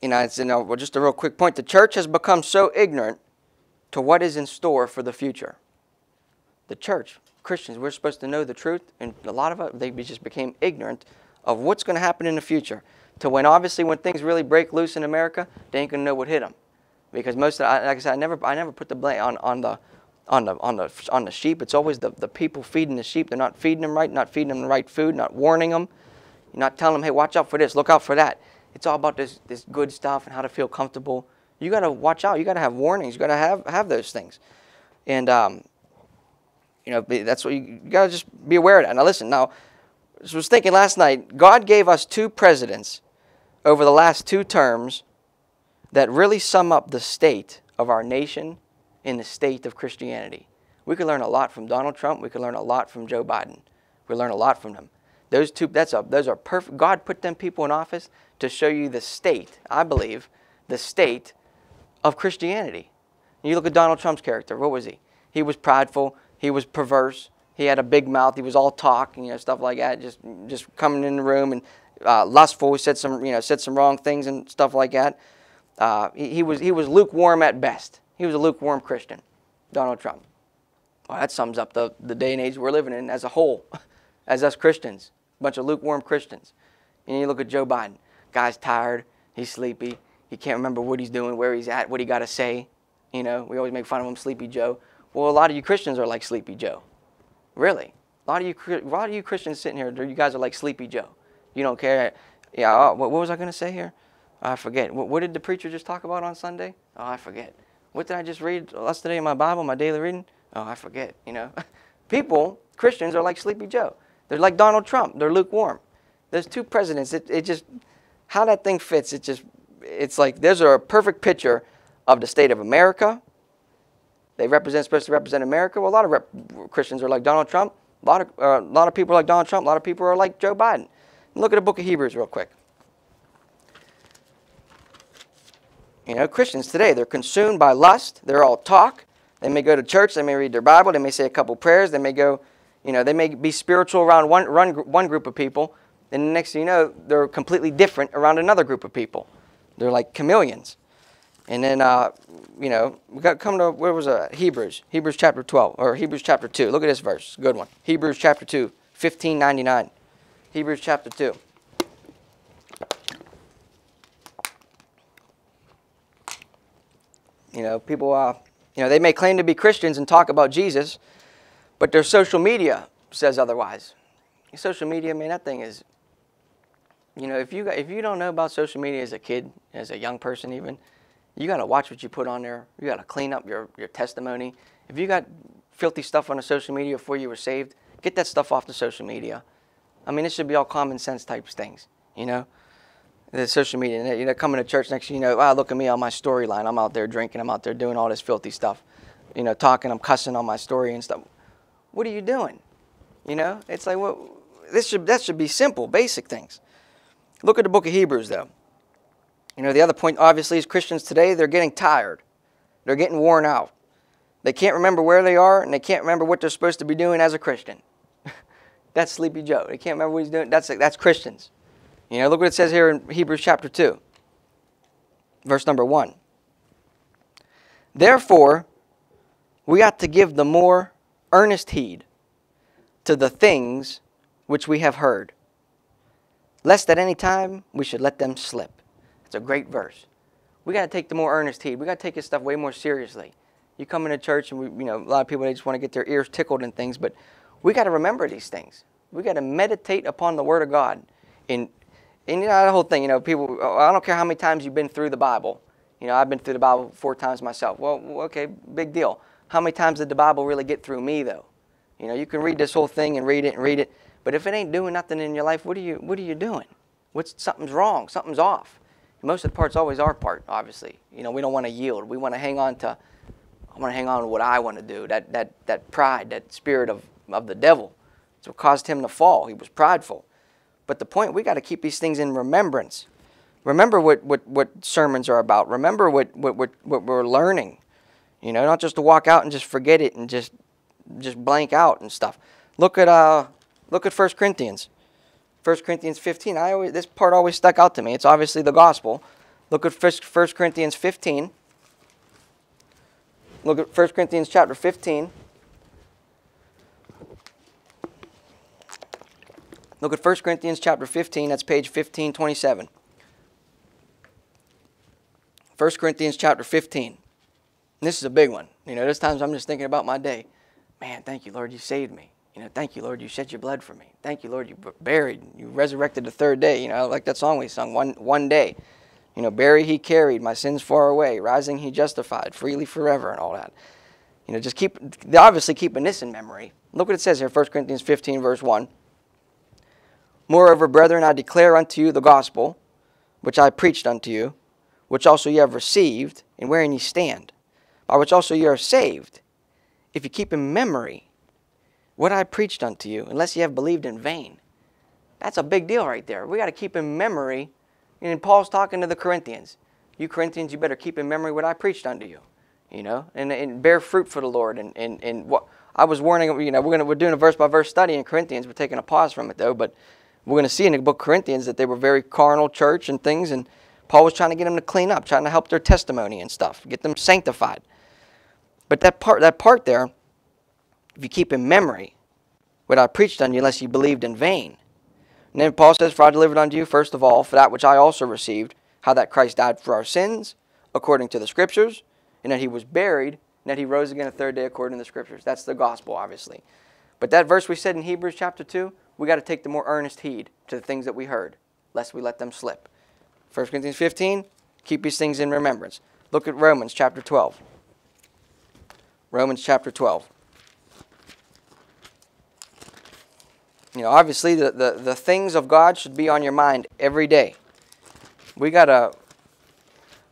you know, it's you know, well, just a real quick point. The church has become so ignorant to what is in store for the future. The church, Christians, we're supposed to know the truth, and a lot of it, they just became ignorant of what's going to happen in the future to when obviously when things really break loose in America, they ain't gonna know what hit them, because most of the, like I said, I never I never put the blame on on the on the on the on the sheep. It's always the the people feeding the sheep. They're not feeding them right, not feeding them the right food, not warning them, You're not telling them, hey, watch out for this, look out for that. It's all about this this good stuff and how to feel comfortable. You gotta watch out. You gotta have warnings. You gotta have have those things, and um, you know that's what you, you gotta just be aware of that. Now listen, now. I was thinking last night, God gave us two presidents over the last two terms that really sum up the state of our nation in the state of Christianity. We could learn a lot from Donald Trump. We could learn a lot from Joe Biden. We learn a lot from them. Those two, that's a, those are perfect. God put them people in office to show you the state, I believe, the state of Christianity. You look at Donald Trump's character. What was he? He was prideful. He was perverse. He had a big mouth. He was all talk, you know, stuff like that. Just, just coming in the room and uh, lustful. He said some, you know, said some wrong things and stuff like that. Uh, he, he, was, he was lukewarm at best. He was a lukewarm Christian, Donald Trump. Well, that sums up the, the day and age we're living in as a whole, as us Christians, a bunch of lukewarm Christians. And you look at Joe Biden. Guy's tired. He's sleepy. He can't remember what he's doing, where he's at, what he got to say. You know, we always make fun of him, Sleepy Joe. Well, a lot of you Christians are like Sleepy Joe. Really. A lot of you, a lot of you Christians sitting here, you guys are like Sleepy Joe. You don't care. Yeah, what, what was I going to say here? I forget. What, what, did the preacher just talk about on Sunday? Oh, I forget. What did I just read last today in my Bible, my daily reading? Oh, I forget. You know, people, Christians, are like Sleepy Joe. They're like Donald Trump. They're lukewarm. There's two presidents. It, it just, how that thing fits, it just, it's like, there's a perfect picture of the state of America. They represent, supposed to represent America. Well, a lot of rep- Christians are like Donald Trump. A lot of, uh, a lot of people are like Donald Trump. A lot of people are like Joe Biden. Look at the book of Hebrews real quick. You know, Christians today, they're consumed by lust. They're all talk. They may go to church, they may read their Bible, they may say a couple prayers, they may go, you know, they may be spiritual around one, one, one group of people, and the next thing you know, they're completely different around another group of people. They're like chameleons. And then, uh, you know, we got come to where was it? Hebrews, Hebrews chapter 12 or Hebrews chapter 2. Look at this verse, good one. Hebrews chapter 2, 1599. Hebrews chapter 2. You know, people, uh, you know, they may claim to be Christians and talk about Jesus, but their social media says otherwise. Social media, man, that thing is, you know, if you if you don't know about social media as a kid, as a young person, even, you got to watch what you put on there. You got to clean up your your testimony. If you got filthy stuff on the social media before you were saved, get that stuff off the social media. I mean, it should be all common sense types things, you know the social media. And you know, coming to church next, you know, wow, look at me on my storyline. I'm out there drinking. I'm out there doing all this filthy stuff. You know, talking. I'm cussing on my story and stuff. What are you doing? You know, it's like, well, this should that should be simple, basic things. Look at the book of Hebrews, though. You know, the other point, obviously, is Christians today they're getting tired. They're getting worn out. They can't remember where they are, and they can't remember what they're supposed to be doing as a Christian. that's Sleepy Joe. They can't remember what he's doing. That's that's Christians. You know, look what it says here in Hebrews chapter 2, verse number 1. Therefore, we ought to give the more earnest heed to the things which we have heard, lest at any time we should let them slip. It's a great verse. We got to take the more earnest heed. We got to take this stuff way more seriously. You come into church, and we, you know, a lot of people they just want to get their ears tickled and things, but we got to remember these things. We got to meditate upon the Word of God in and you know, the whole thing, you know, people, oh, I don't care how many times you've been through the Bible. You know, I've been through the Bible four times myself. Well, okay, big deal. How many times did the Bible really get through me, though? You know, you can read this whole thing and read it and read it, but if it ain't doing nothing in your life, what are you, what are you doing? What's, something's wrong, something's off. most of the part's always our part, obviously. You know, we don't want to yield. We want to hang on to, I want to hang on to what I want to do, that, that, that pride, that spirit of, of the devil. It's what caused him to fall. He was prideful. But the point, we got to keep these things in remembrance. Remember what, what, what sermons are about. Remember what, what, what, what we're learning. You know, not just to walk out and just forget it and just just blank out and stuff. Look at uh look at 1 Corinthians. 1 Corinthians 15. I always this part always stuck out to me. It's obviously the gospel. Look at 1 Corinthians 15. Look at 1 Corinthians chapter 15. Look at 1 Corinthians chapter 15, that's page 1527. 1 Corinthians chapter 15. this is a big one. You know, there's times I'm just thinking about my day. Man, thank you, Lord, you saved me. You know, thank you, Lord, you shed your blood for me. Thank you, Lord, you buried, you resurrected the third day. You know, like that song we sung, one, one day. You know, buried he carried, my sins far away. Rising he justified, freely forever, and all that. You know, just keep, obviously keeping this in memory. Look what it says here, 1 Corinthians 15, verse 1. Moreover, brethren, I declare unto you the gospel, which I preached unto you, which also ye have received, and wherein ye stand, by which also ye are saved, if ye keep in memory what I preached unto you, unless ye have believed in vain. That's a big deal right there. We got to keep in memory. And Paul's talking to the Corinthians. You Corinthians, you better keep in memory what I preached unto you. You know, and, and bear fruit for the Lord. And, and, and what I was warning, you know, we're gonna we're doing a verse by verse study in Corinthians. We're taking a pause from it though, but we're going to see in the book Corinthians that they were very carnal church and things, and Paul was trying to get them to clean up, trying to help their testimony and stuff, get them sanctified. But that part, that part there, if you keep in memory what I preached unto you, unless you believed in vain. And then Paul says, For I delivered unto you, first of all, for that which I also received, how that Christ died for our sins, according to the Scriptures, and that he was buried, and that he rose again the third day according to the Scriptures. That's the gospel, obviously. But that verse we said in Hebrews chapter 2, we got to take the more earnest heed to the things that we heard, lest we let them slip. 1 Corinthians 15, keep these things in remembrance. Look at Romans chapter 12. Romans chapter 12. You know, obviously, the, the, the things of God should be on your mind every day. We got a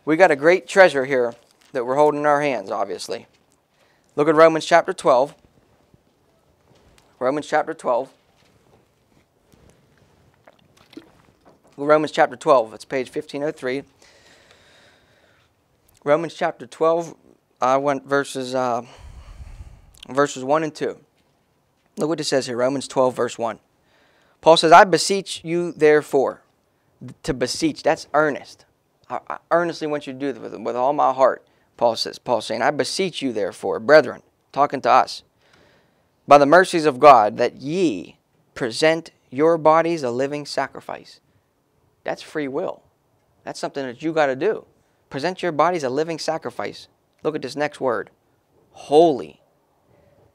we got a great treasure here that we're holding in our hands, obviously. Look at Romans chapter 12. Romans chapter 12. Romans chapter 12. It's page 1503. Romans chapter 12, I went verses uh, verses one and two. Look what it says here, Romans twelve, verse one. Paul says, "I beseech you, therefore, to beseech. That's earnest. I, I earnestly want you to do this with, with all my heart." Paul says, Paul saying, "I beseech you, therefore, brethren, talking to us, by the mercies of God, that ye present your bodies a living sacrifice." That's free will. That's something that you got to do. Present your bodies a living sacrifice. Look at this next word holy.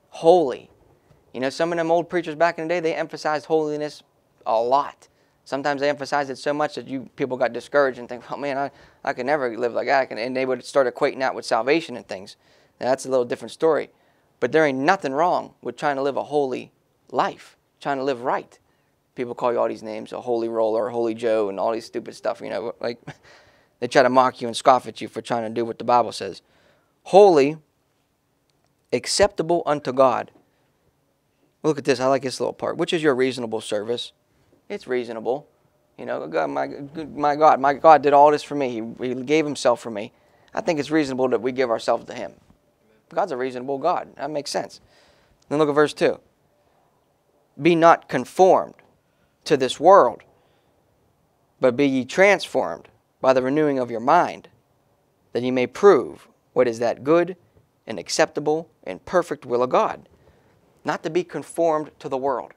Holy. You know, some of them old preachers back in the day, they emphasized holiness a lot. Sometimes they emphasized it so much that you people got discouraged and think, oh man, I, I could never live like that. And they would start equating that with salvation and things. Now, that's a little different story. But there ain't nothing wrong with trying to live a holy life, trying to live right. People call you all these names, a holy roller, a holy Joe, and all these stupid stuff. You know, like they try to mock you and scoff at you for trying to do what the Bible says. Holy, acceptable unto God. Look at this. I like this little part. Which is your reasonable service? It's reasonable. You know, God, my, my God, my God did all this for me. He, he gave Himself for me. I think it's reasonable that we give ourselves to Him. God's a reasonable God. That makes sense. Then look at verse 2. Be not conformed to this world, but be ye transformed by the renewing of your mind, that ye may prove what is that good and acceptable and perfect will of God. Not to be conformed to the world.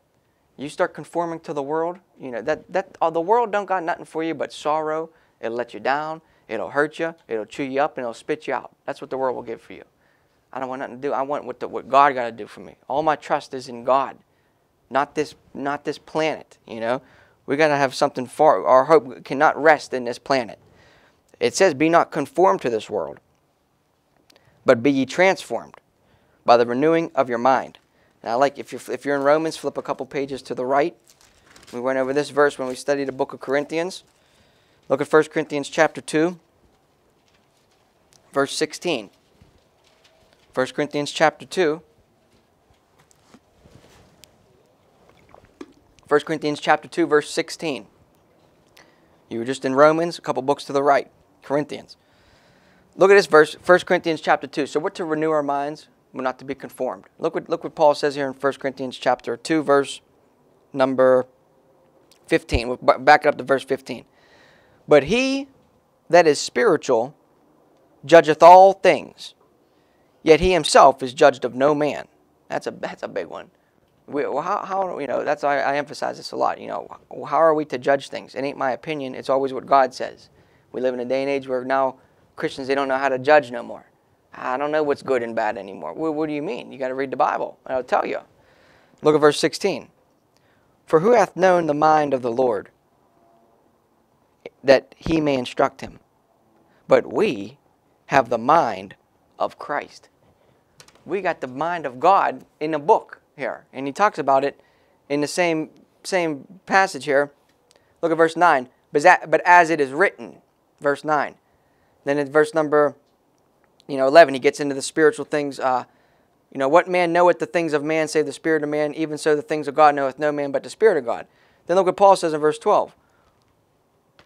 You start conforming to the world, you know, that, that uh, the world don't got nothing for you but sorrow. It'll let you down. It'll hurt you. It'll chew you up and it'll spit you out. That's what the world will give for you. I don't want nothing to do. I want what, the, what God got to do for me. All my trust is in God, not this, not this planet, you know. We got to have something far. Our hope cannot rest in this planet. It says, Be not conformed to this world, but be ye transformed by the renewing of your mind. Now, like if you're, if you're in Romans, flip a couple pages to the right. We went over this verse when we studied the book of Corinthians. Look at 1 Corinthians chapter 2, verse 16. 1 Corinthians chapter 2. 1 Corinthians chapter 2, verse 16. You were just in Romans, a couple books to the right, Corinthians. Look at this verse, 1 Corinthians chapter 2. So we're to renew our minds, we're not to be conformed. Look what, look what Paul says here in 1 Corinthians chapter 2, verse number 15. We'll back it up to verse 15. But he that is spiritual judgeth all things, yet he himself is judged of no man. That's a, that's a big one. We, well, how, how, you know, that's why I emphasize this a lot. You know, how are we to judge things? It ain't my opinion. It's always what God says. We live in a day and age where now Christians, they don't know how to judge no more. I don't know what's good and bad anymore. What, do you mean? You got to read the Bible, I'll tell you. Look at verse 16. For who hath known the mind of the Lord, that he may instruct him? But we have the mind of Christ. We got the mind of God in a book here, and he talks about it in the same same passage here. Look at verse 9. But as it is written, verse 9. Then in verse number, you know, 11, he gets into the spiritual things. Uh, you know, what man knoweth the things of man, save the spirit of man? Even so, the things of God knoweth no man but the spirit of God. Then look what Paul says in verse 12.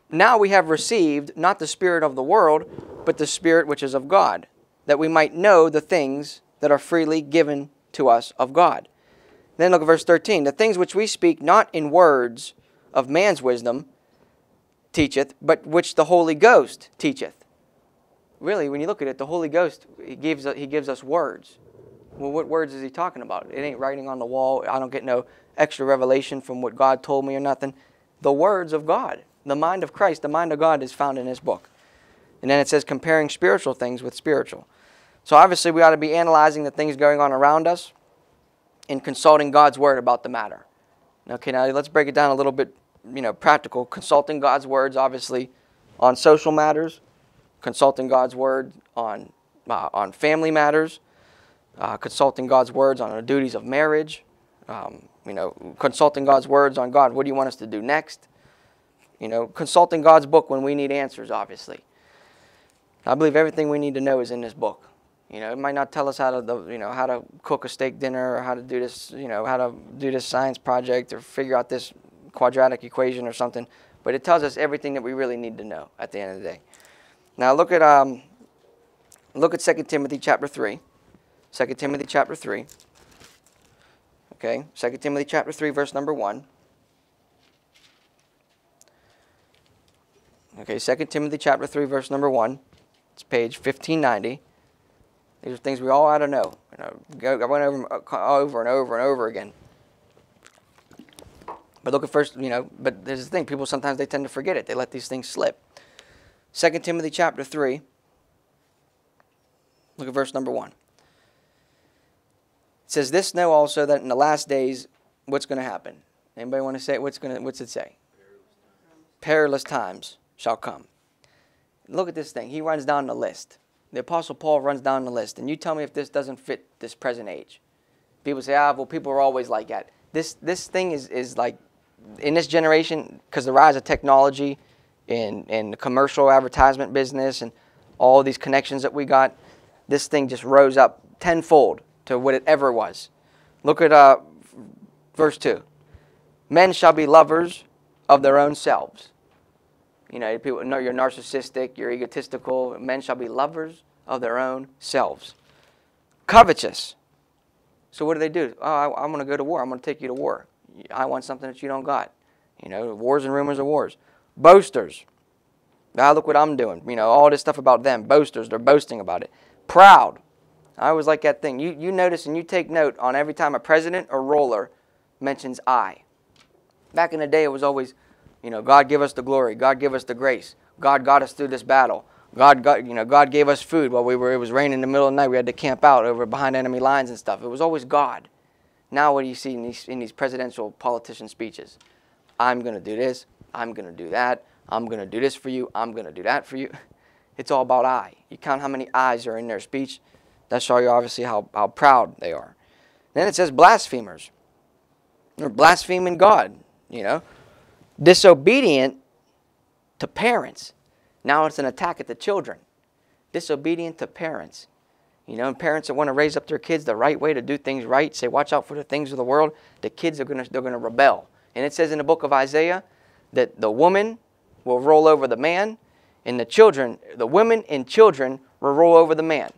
Now we have received not the spirit of the world, but the spirit which is of God, that we might know the things that are freely given to us of God. Then look at verse 13. The things which we speak not in words of man's wisdom teacheth, but which the Holy Ghost teacheth really, when you look at it, the Holy Ghost, he gives, he gives us words. Well, what words is he talking about? It ain't writing on the wall. I don't get no extra revelation from what God told me or nothing. The words of God, the mind of Christ, the mind of God is found in his book. And then it says comparing spiritual things with spiritual. So obviously, we ought to be analyzing the things going on around us and consulting God's word about the matter. Okay, now let's break it down a little bit, you know, practical. Consulting God's words, obviously, on social matters, consulting God's word on, uh, on family matters, uh, consulting God's words on the duties of marriage, um, you know, consulting God's words on God, what do you want us to do next? You know, consulting God's book when we need answers, obviously. I believe everything we need to know is in this book. You know, it might not tell us how to, you know, how to cook a steak dinner or how to do this, you know, how to do this science project or figure out this quadratic equation or something, but it tells us everything that we really need to know at the end of the day. Now look at um, Look at 2 Timothy chapter 3. 2 Timothy chapter 3. Okay, 2 Timothy chapter 3, verse number 1. Okay, 2 Timothy chapter 3, verse number 1. It's page 1590. These are things we all ought to know. You know, I went over, uh, over and over and over again. But look at first, you know, but there's the thing, people sometimes they tend to forget it. They let these things slip. 2 Timothy chapter 3. Look at verse number 1. It says, This know also that in the last days, what's going to happen? Anybody want to say what's going to what's it say? Perilous times shall come. Look at this thing. He runs down the list. The Apostle Paul runs down the list. And you tell me if this doesn't fit this present age. People say, ah, well, people are always like that. This, this thing is, is like, in this generation, because the rise of technology and, and the commercial advertisement business and all these connections that we got, this thing just rose up tenfold to what it ever was. Look at uh, verse 2. Men shall be lovers of their own selves you know, people know you're narcissistic, you're egotistical. Men shall be lovers of their own selves. Covetous. So what do they do? Oh, I, am going to go to war. I'm going to take you to war. I want something that you don't got. You know, wars and rumors of wars. Boasters. Now look what I'm doing. You know, all this stuff about them. Boasters. They're boasting about it. Proud. I always like that thing. You, you notice and you take note on every time a president or ruler mentions I. Back in the day, it was always you know, God give us the glory. God give us the grace. God got us through this battle. God you know, God gave us food while we were, it was raining in the middle of the night. We had to camp out over behind enemy lines and stuff. It was always God. Now what do you see in these, in these presidential politician speeches? I'm going to do this. I'm going to do that. I'm going to do this for you. I'm going to do that for you. It's all about I. You count how many I's are in their speech. That shows you obviously how, how proud they are. Then it says blasphemers. They're blaspheming God, you know disobedient to parents. Now it's an attack at the children. Disobedient to parents. You know, and parents that want to raise up their kids the right way to do things right, say, watch out for the things of the world, the kids are going to, they're going to rebel. And it says in the book of Isaiah that the woman will roll over the man, and the children, the women and children will roll over the man.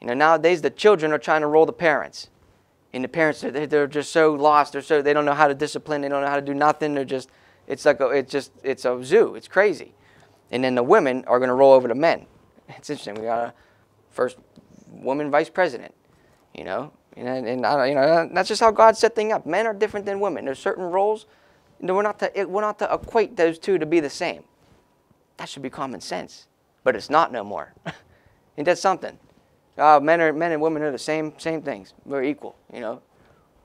You know, nowadays the children are trying to roll the parents. And the parents, they're just so lost. They're so, they don't know how to discipline. They don't know how to do nothing. They're just, it's like a, it's just it's a zoo. It's crazy. And then the women are going to roll over the men. It's interesting. We got a first woman vice president. You know, and, and I, you know that's just how God set things up. Men are different than women. There's certain roles. We're not to we're not to equate those two to be the same. That should be common sense. But it's not no more. Ain't that something? Uh, men are men and women are the same same things. We're equal. You know,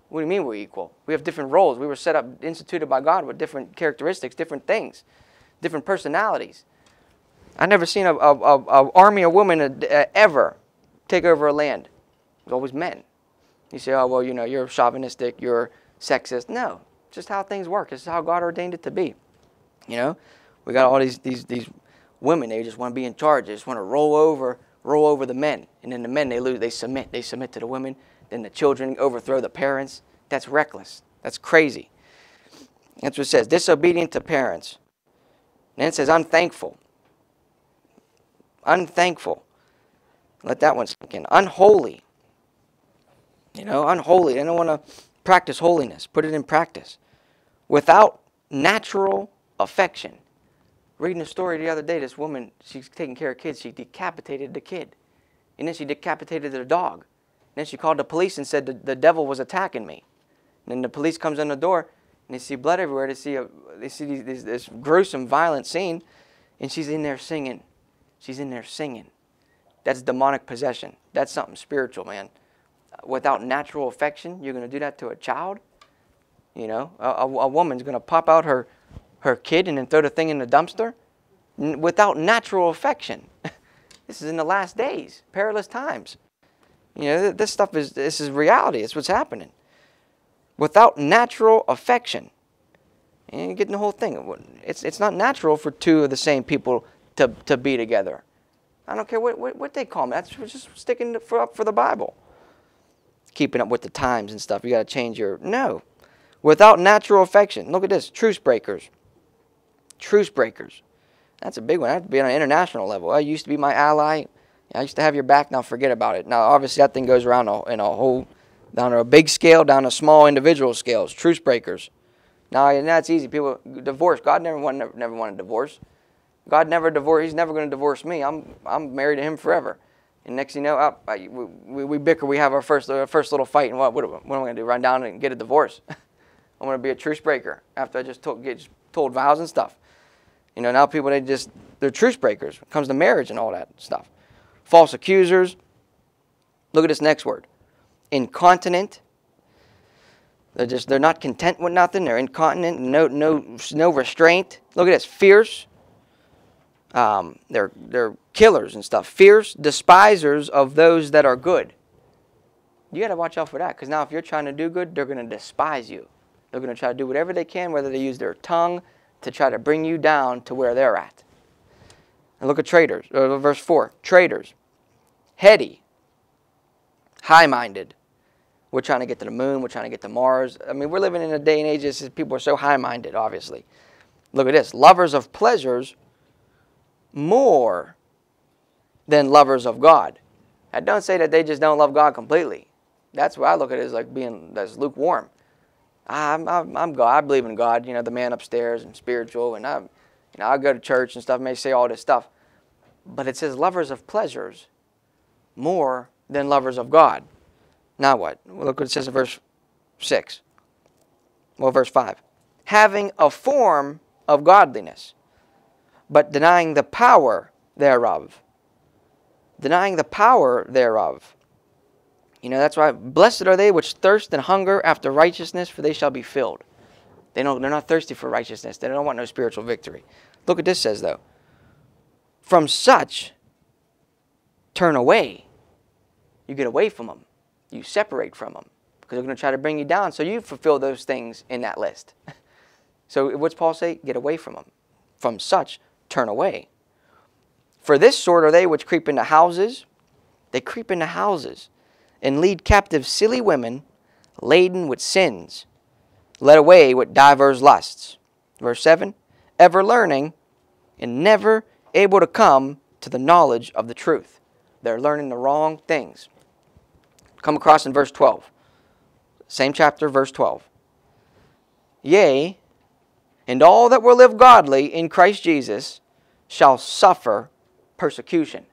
what do you mean we're equal? We have different roles. We were set up, instituted by God with different characteristics, different things, different personalities. I've never seen a, a, a, a army of women uh, ever take over a land. It's always men. You say, oh, well, you know, you're chauvinistic, you're sexist. No, just how things work. This is how God ordained it to be. You know, we got all these, these, these women, they just want to be in charge. They just want to roll over, roll over the men. And then the men, they lose, they submit. They submit to the women then the children overthrow the parents. That's reckless. That's crazy. That's what it says disobedient to parents. And then it says unthankful. Unthankful. Let that one sink in. Unholy. You know, unholy. They don't want to practice holiness, put it in practice. Without natural affection. Reading a story the other day, this woman, she's taking care of kids, she decapitated the kid. And then she decapitated the dog. Then she called the police and said the, the devil was attacking me. And then the police comes in the door and they see blood everywhere. They see a, they see this, this gruesome, violent scene, and she's in there singing. She's in there singing. That's demonic possession. That's something spiritual, man. Without natural affection, you're going to do that to a child. You know, a, a, woman's going to pop out her her kid and then throw the thing in the dumpster without natural affection. this is in the last days, perilous times. You know, this stuff is this is reality. It's what's happening. Without natural affection, and you're getting the whole thing. It's it's not natural for two of the same people to to be together. I don't care what what, what they call me. That's just sticking up for the Bible. Keeping up with the times and stuff. You got to change your no. Without natural affection. Look at this. Truce breakers. Truce breakers. That's a big one. I have to be on an international level. I used to be my ally I used to have your back, now forget about it. Now, obviously, that thing goes around in a whole, down to a big scale, down to small individual scales, truce breakers. Now, and that's easy. People divorce. God never wanted, never, never wanted divorce. God never divorced. He's never going to divorce me. I'm, I'm married to Him forever. And next you know, I, I, we, we bicker. We have our first, our first little fight. And what, what, what am I going to do? Run down and get a divorce? I'm going to be a truce breaker after I just told, get told vows and stuff. You know, now people they just they're truce breakers. When it comes to marriage and all that stuff. False accusers. Look at this next word. Incontinent. They're just they're not content with nothing. They're incontinent. No no no restraint. Look at this. Fierce. Um, they're they're killers and stuff. Fierce despisers of those that are good. You got to watch out for that because now if you're trying to do good, they're going to despise you. They're going to try to do whatever they can, whether they use their tongue to try to bring you down to where they're at. And look at traitors, uh, verse 4 traitors, heady, high minded. We're trying to get to the moon, we're trying to get to Mars. I mean, we're living in a day and age that people are so high minded, obviously. Look at this lovers of pleasures more than lovers of God. I don't say that they just don't love God completely. That's what I look at it as like being that's lukewarm. I'm, I'm, I'm God. I believe in God. You know, the man upstairs and spiritual, and I, you know, I go to church and stuff. May say all this stuff, but it says lovers of pleasures more than lovers of God. Now what? Well, look what it says in verse six. Well, verse five, having a form of godliness, but denying the power thereof. Denying the power thereof. You know, that's why blessed are they which thirst and hunger after righteousness, for they shall be filled. They don't, they're not thirsty for righteousness. They don't want no spiritual victory. Look what this says, though. From such, turn away. You get away from them. You separate from them because they're going to try to bring you down. So you fulfill those things in that list. so what's Paul say? Get away from them. From such, turn away. For this sort are they which creep into houses. They creep into houses and lead captive silly women laden with sins, led away with divers lusts. Verse 7 Ever learning and never able to come to the knowledge of the truth. They're learning the wrong things. Come across in verse 12. Same chapter, verse 12. Yea, and all that will live godly in Christ Jesus shall suffer persecution.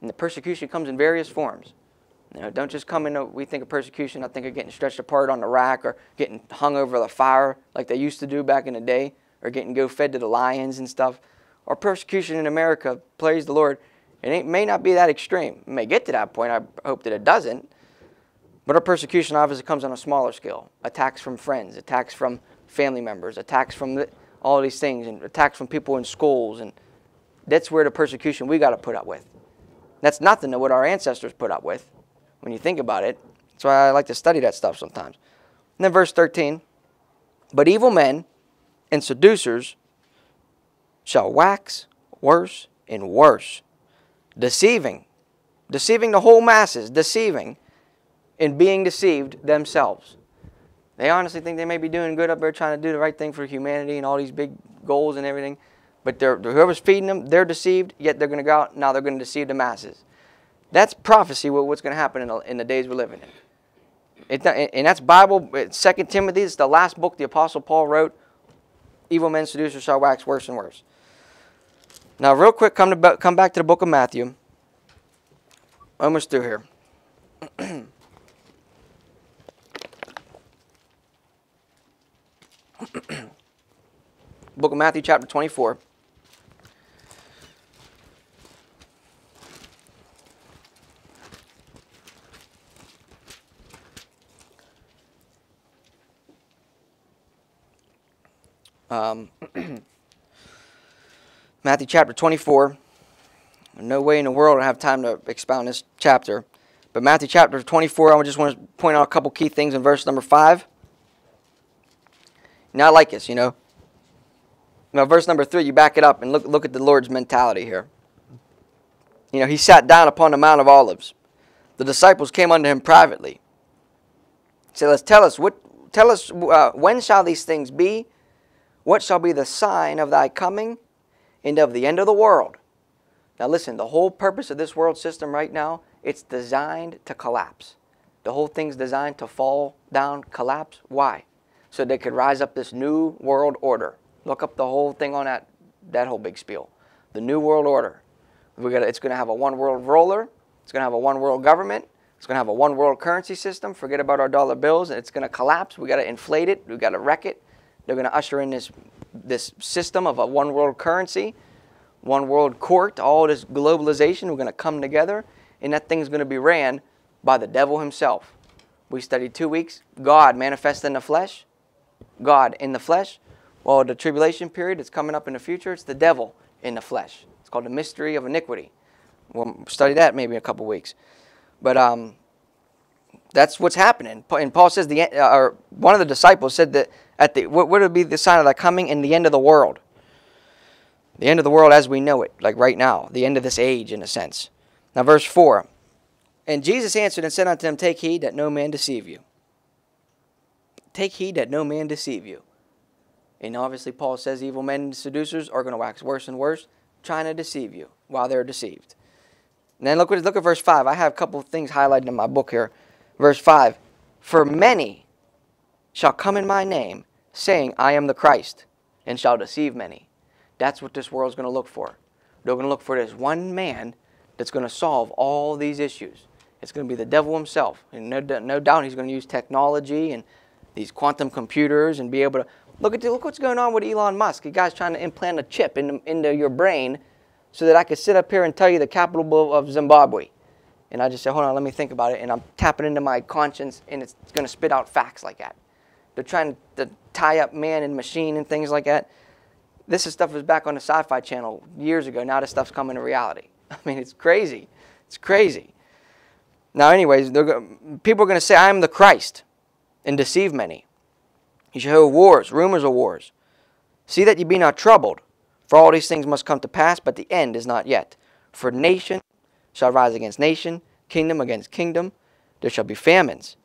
And the persecution comes in various forms. You know, don't just come in, oh, we think of persecution, I think of getting stretched apart on the rack or getting hung over the fire like they used to do back in the day or getting go fed to the lions and stuff. Or persecution in America, praise the Lord, it may not be that extreme. It may get to that point. I hope that it doesn't. But our persecution obviously comes on a smaller scale. Attacks from friends, attacks from family members, attacks from the, all these things, and attacks from people in schools. And that's where the persecution we got to put up with. That's nothing to what our ancestors put up with when you think about it. That's why I like to study that stuff sometimes. And then verse 13 But evil men and seducers shall wax worse and worse, deceiving, deceiving the whole masses, deceiving, and being deceived themselves. They honestly think they may be doing good up there, trying to do the right thing for humanity and all these big goals and everything. But whoever's feeding them, they're deceived, yet they're going to go out, now they're going to deceive the masses. That's prophecy, what's going to happen in the, in the days we're living in. It, and that's Bible, Second Timothy, it's the last book the Apostle Paul wrote. Evil men seducers shall wax worse and worse. Now, real quick, come, to, come back to the book of Matthew. Almost through here. book of Matthew, chapter 24. Um, Matthew chapter 24. No way in the world I have time to expound this chapter. But Matthew chapter 24, I just want to point out a couple key things in verse number 5. Now, I like this, you know. Now, verse number 3, you back it up and look, look at the Lord's mentality here. You know, he sat down upon the Mount of Olives. The disciples came unto him privately. He said, Let's tell us, what, tell us uh, when shall these things be? What shall be the sign of thy coming and of the end of the world? Now listen, the whole purpose of this world system right now, it's designed to collapse. The whole thing's designed to fall down, collapse. Why? So they could rise up this new world order. Look up the whole thing on that that whole big spiel. The new world order. We got it's going to have a one world ruler. It's going to have a one world government. It's going to have a one world currency system. Forget about our dollar bills, and it's going to collapse. We got to inflate it. We got to wreck it. They're going to usher in this this system of a one world currency, one world court. All this globalization. We're going to come together, and that thing's going to be ran by the devil himself. We studied two weeks. God manifest in the flesh. God in the flesh. Well, the tribulation period is coming up in the future. It's the devil in the flesh. It's called the mystery of iniquity. We'll study that maybe in a couple weeks. But um, that's what's happening. And Paul says the uh, or one of the disciples said that at the what would it be the sign of the coming and the end of the world. The end of the world as we know it, like right now, the end of this age in a sense. Now verse 4. And Jesus answered and said unto them, Take heed that no man deceive you. Take heed that no man deceive you. And obviously Paul says evil men and seducers are going to wax worse and worse, trying to deceive you while they're deceived. And then look, look at verse 5. I have a couple of things highlighted in my book here. Verse 5 For many shall come in my name, saying, I am the Christ, and shall deceive many. That's what this world's going to look for. They're going to look for this one man that's going to solve all these issues. It's going to be the devil himself. And no, no doubt he's going to use technology and these quantum computers and be able to look at look what's going on with Elon Musk. The guy's trying to implant a chip into, into your brain so that I could sit up here and tell you the capital of Zimbabwe. And I just said, hold on, let me think about it. And I'm tapping into my conscience, and it's going to spit out facts like that. They're trying to tie up man and machine and things like that. This is stuff was back on the Sci-Fi Channel years ago. Now this stuff's coming to reality. I mean, it's crazy. It's crazy. Now, anyways, people are going to say, I am the Christ, and deceive many. You shall hear wars, rumors of wars. See that ye be not troubled. For all these things must come to pass, but the end is not yet. For nation shall rise against nation, kingdom against kingdom. There shall be famines,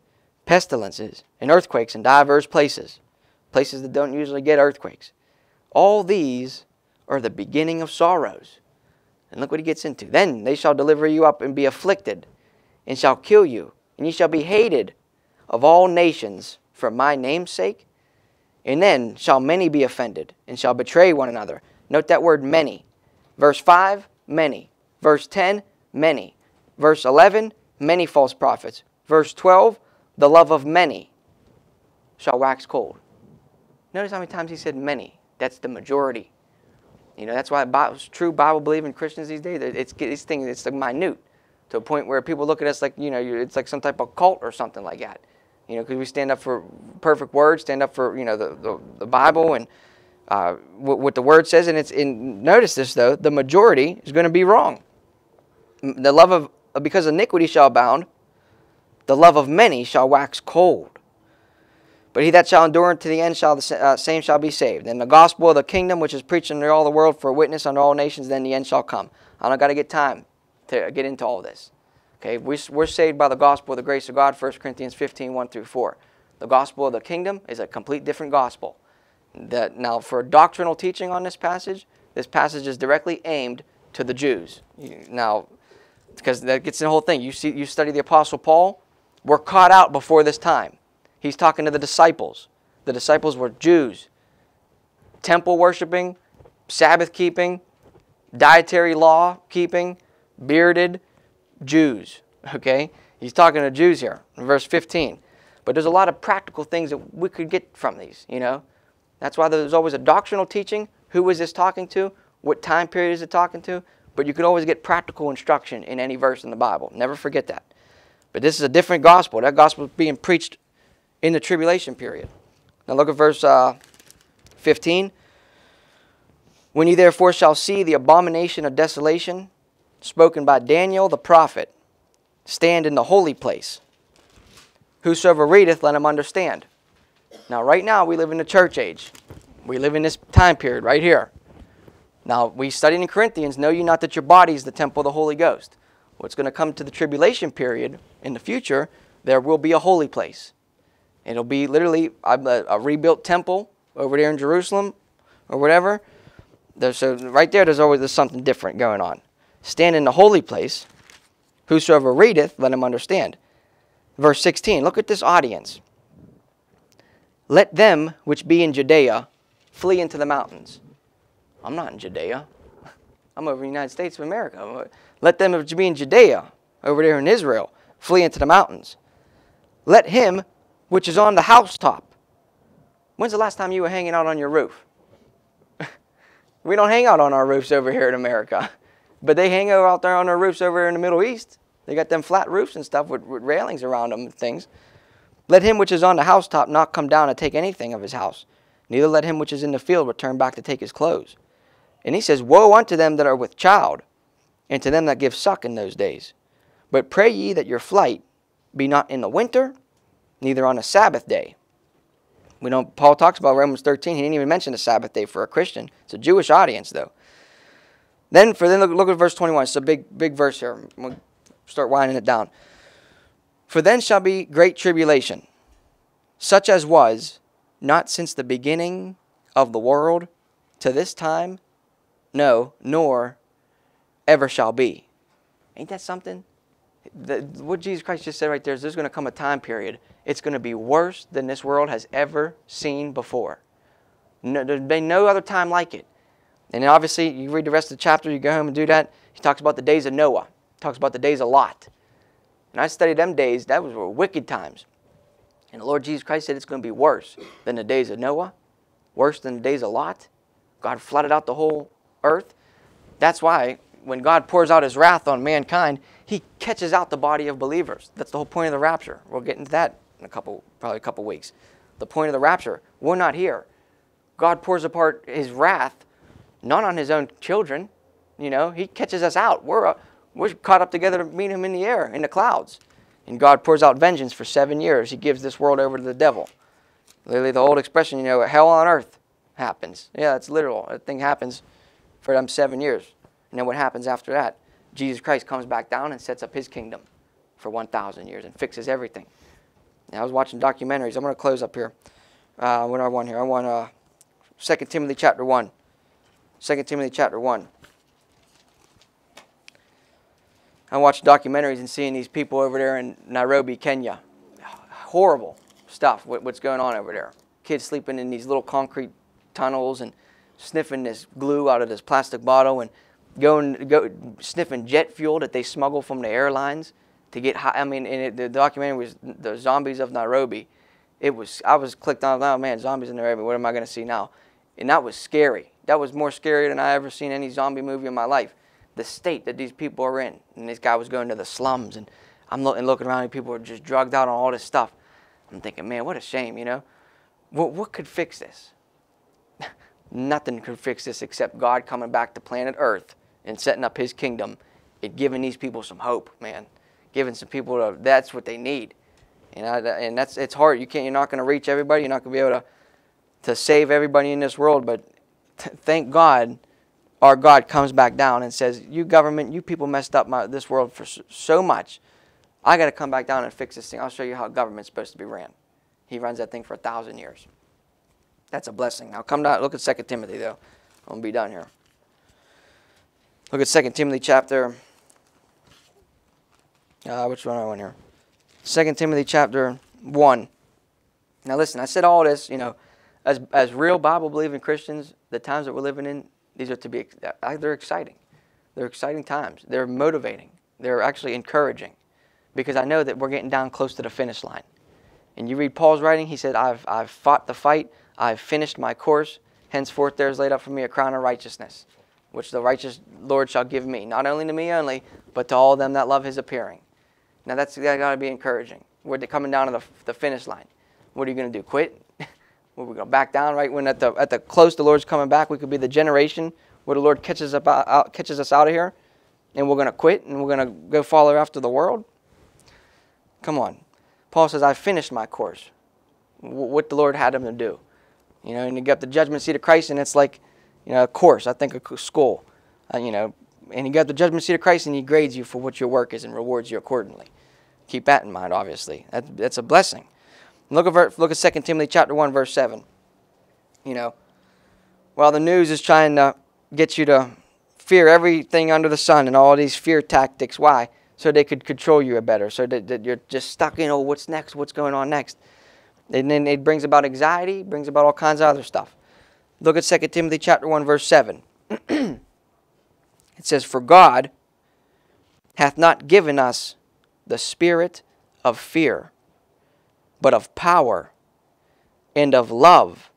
pestilences, and earthquakes in divers places, places that don't usually get earthquakes. All these are the beginning of sorrows. And look what he gets into. Then they shall deliver you up and be afflicted, and shall kill you, and ye shall be hated of all nations for my name's sake. And then shall many be offended, and shall betray one another Note that word many. Verse 5, many. Verse 10, many. Verse 11, many false prophets. Verse 12, the love of many shall wax cold. Notice how many times he said many. That's the majority. You know, that's why Bible, true Bible believing Christians these days, it's these things, it's minute to a point where people look at us like, you know, it's like some type of cult or something like that. You know, because we stand up for perfect words, stand up for, you know, the, the, the Bible and uh, what the word says, and it's in. Notice this though: the majority is going to be wrong. The love of because iniquity shall abound, the love of many shall wax cold. But he that shall endure unto the end shall the uh, same shall be saved. And the gospel of the kingdom, which is preached unto all the world for a witness unto all nations, then the end shall come. I don't got to get time to get into all this. Okay, we, we're saved by the gospel of the grace of God, 1 Corinthians 15, 1 through 4. The gospel of the kingdom is a complete different gospel that now for doctrinal teaching on this passage, this passage is directly aimed to the Jews. Now, because that gets the whole thing. You see, you study the Apostle Paul. We're caught out before this time. He's talking to the disciples. The disciples were Jews, temple worshiping, Sabbath keeping, dietary law keeping, bearded Jews. Okay, he's talking to Jews here in verse 15. But there's a lot of practical things that we could get from these. You know, that's why there's always a doctrinal teaching. Who is this talking to? What time period is it talking to? But you can always get practical instruction in any verse in the Bible. Never forget that. But this is a different gospel. That gospel is being preached in the tribulation period. Now look at verse uh, 15. When ye therefore shall see the abomination of desolation, spoken by Daniel the prophet, stand in the holy place. Whosoever readeth, let him understand. Now, right now, we live in the church age. We live in this time period right here. Now, we studied in Corinthians, know you not that your body is the temple of the Holy Ghost. What's going to come to the tribulation period in the future, there will be a holy place. It'll be literally a, a rebuilt temple over there in Jerusalem or whatever. There's, so right there, there's always there's something different going on. Stand in the holy place. Whosoever readeth, let him understand. Verse 16, look at this audience. Let them which be in Judea flee into the mountains. I'm not in Judea. I'm over in the United States of America. Let them which be in Judea, over there in Israel, flee into the mountains. Let him which is on the housetop. When's the last time you were hanging out on your roof? we don't hang out on our roofs over here in America. But they hang out there on their roofs over in the Middle East. They got them flat roofs and stuff with, with railings around them and things. Let him which is on the housetop not come down and take anything of his house, neither let him which is in the field return back to take his clothes. And he says, Woe unto them that are with child, and to them that give suck in those days. But pray ye that your flight be not in the winter, neither on a Sabbath day. We know Paul talks about Romans 13. He didn't even mention the Sabbath day for a Christian. It's a Jewish audience, though. Then, for then look, look at verse 21. It's a big, big verse here. We'll start winding it down. For then shall be great tribulation, such as was not since the beginning of the world to this time, no, nor ever shall be. Ain't that something? The, what Jesus Christ just said right there is there's going to come a time period. It's going to be worse than this world has ever seen before. No, there's been no other time like it. And obviously, you read the rest of the chapter, you go home and do that. He talks about the days of Noah. He talks about the days of Lot. And I studied them days. That was were wicked times. And the Lord Jesus Christ said it's going to be worse than the days of Noah, worse than the days of Lot. God flooded out the whole earth. That's why when God pours out his wrath on mankind, he catches out the body of believers. That's the whole point of the rapture. We'll get into that in a couple, probably a couple weeks. The point of the rapture. We're not here. God pours apart his wrath not on his own children. You know, he catches us out. We're, uh, we're caught up together to meet him in the air, in the clouds. And God pours out vengeance for seven years. He gives this world over to the devil. Literally, the old expression, you know, hell on earth happens. Yeah, it's literal. That thing happens for them seven years. And then what happens after that? Jesus Christ comes back down and sets up his kingdom for 1,000 years and fixes everything. Now, I was watching documentaries. I'm going to close up here. Uh, what do I want here? I want uh, 2 Timothy chapter 1. 2 Timothy chapter 1. I watched documentaries and seeing these people over there in Nairobi, Kenya. Horrible stuff, what's going on over there. Kids sleeping in these little concrete tunnels and sniffing this glue out of this plastic bottle and going go sniffing jet fuel that they smuggle from the airlines to get high. I mean, it, the documentary was the zombies of Nairobi. It was I was clicked on. Oh man, zombies in Nairobi. What am I going to see now? And that was scary. That was more scary than I ever seen any zombie movie in my life. The state that these people are in. And this guy was going to the slums, and I'm looking, looking around, and people are just drugged out on all this stuff. I'm thinking, man, what a shame, you know? What, what could fix this? Nothing could fix this except God coming back to planet Earth and setting up His kingdom and giving these people some hope, man. Giving some people, a, that's what they need. And, I, and that's it's hard. You can't. You're not going to reach everybody. You're not going to be able to to save everybody in this world. But thank God, our God comes back down and says, "You government, you people messed up my, this world for so much. I got to come back down and fix this thing. I'll show you how government's supposed to be ran." He runs that thing for a thousand years. That's a blessing. Now come down. Look at 2 Timothy though. I'm gonna be done here. Look at 2 Timothy chapter. Uh, which one I want here? 2 Timothy chapter 1. Now listen, I said all this, you know, as, as real Bible believing Christians, the times that we're living in, these are to be, uh, they're exciting. They're exciting times. They're motivating. They're actually encouraging because I know that we're getting down close to the finish line. And you read Paul's writing, he said, I've, I've fought the fight, I've finished my course, henceforth there is laid up for me a crown of righteousness, which the righteous Lord shall give me, not only to me only, but to all them that love his appearing. Now that's that got to be encouraging. We're coming down to the, the finish line. What are you going to do? Quit? Were we going to back down right when at the at the close the Lord's coming back? We could be the generation where the Lord catches up out, catches us out of here, and we're going to quit and we're going to go follow after the world. Come on, Paul says, "I finished my course." what the Lord had him to do, you know, and you got the judgment seat of Christ, and it's like, you know, a course. I think a school, uh, you know, and you got the judgment seat of Christ, and He grades you for what your work is and rewards you accordingly. Keep that in mind, obviously. That, that's a blessing. Look at, look at 2 Timothy chapter 1, verse 7. You know, while the news is trying to get you to fear everything under the sun and all these fear tactics. Why? So they could control you better. So that, that you're just stuck in, oh, what's next? What's going on next? And then it brings about anxiety, brings about all kinds of other stuff. Look at 2 Timothy chapter 1, verse 7. it says, For God hath not given us the spirit of fear, but of power and of love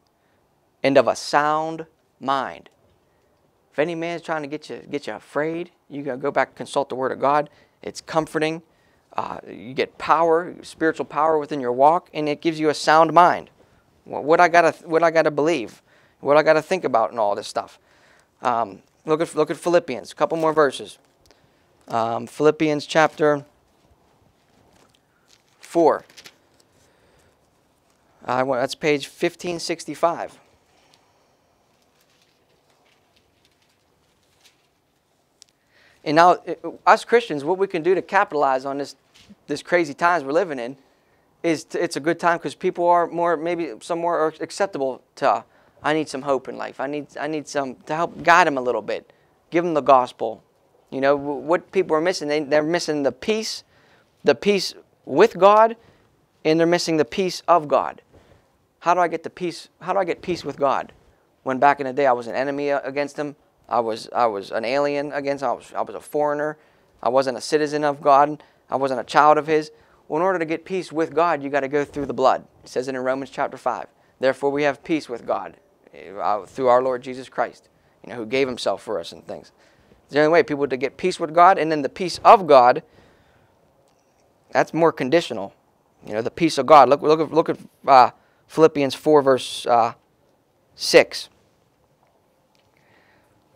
and of a sound mind. If any man is trying to get you get you afraid, you gotta go back and consult the Word of God. It's comforting. Uh, you get power, spiritual power within your walk, and it gives you a sound mind. What I gotta what I gotta believe, what I gotta think about, and all this stuff. Um, look at look at Philippians. A couple more verses. Um, Philippians chapter four. Uh, that's page 1565. And now, us Christians, what we can do to capitalize on this, this crazy times we're living in, is to, it's a good time because people are more, maybe some more acceptable to. I need some hope in life. I need, I need some to help guide them a little bit, give them the gospel. You know what people are missing? They, they're missing the peace, the peace with God, and they're missing the peace of God. How do I get the peace? How do I get peace with God? When back in the day I was an enemy against Him, I was I was an alien against. Him. I was I was a foreigner. I wasn't a citizen of God. I wasn't a child of His. Well, in order to get peace with God, you got to go through the blood. It says it in Romans chapter five. Therefore, we have peace with God uh, through our Lord Jesus Christ, you know, who gave Himself for us and things. It's the only way people to get peace with God, and then the peace of God. That's more conditional. You know, the peace of God. Look look look at uh, Philippians four verse uh, six.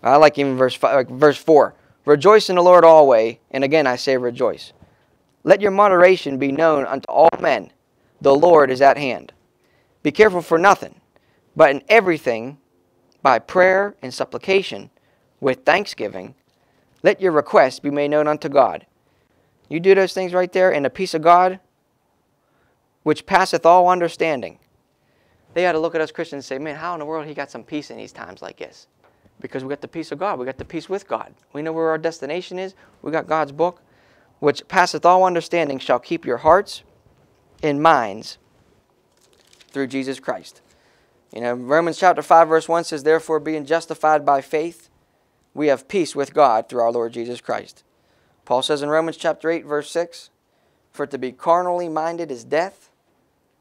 I like even verse five, like verse four. Rejoice in the Lord always, and again I say rejoice. Let your moderation be known unto all men. The Lord is at hand. Be careful for nothing, but in everything, by prayer and supplication, with thanksgiving, let your requests be made known unto God. You do those things right there, and the peace of God, which passeth all understanding. They had to look at us Christians and say, man, how in the world he got some peace in these times like this? because we got the peace of God. We got the peace with God. We know where our destination is. We got God's book, which passeth all understanding, shall keep your hearts and minds through Jesus Christ. You know, Romans chapter 5, verse 1 says, Therefore, being justified by faith, we have peace with God through our Lord Jesus Christ. Paul says in Romans chapter 8, verse 6, For to be carnally minded is death,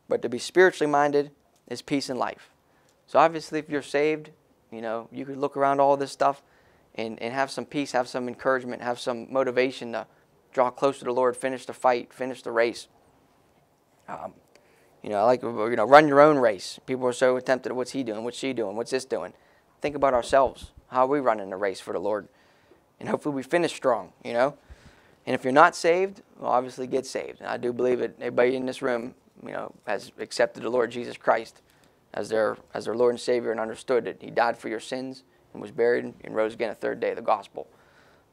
but to be spiritually minded is peace and life. So obviously, if you're saved, you know, you could look around all this stuff and, and have some peace, have some encouragement, have some motivation to draw closer to the Lord, finish the fight, finish the race. Um, you know, I like you know, run your own race. People are so tempted. What's he doing? What's she doing? What's this doing? Think about ourselves. How are we running the race for the Lord? And hopefully we finish strong. You know. And if you're not saved, well, obviously get saved. And I do believe that everybody in this room, you know, has accepted the Lord Jesus Christ as their, as their Lord and Savior and understood that He died for your sins and was buried and rose again a third day, the gospel.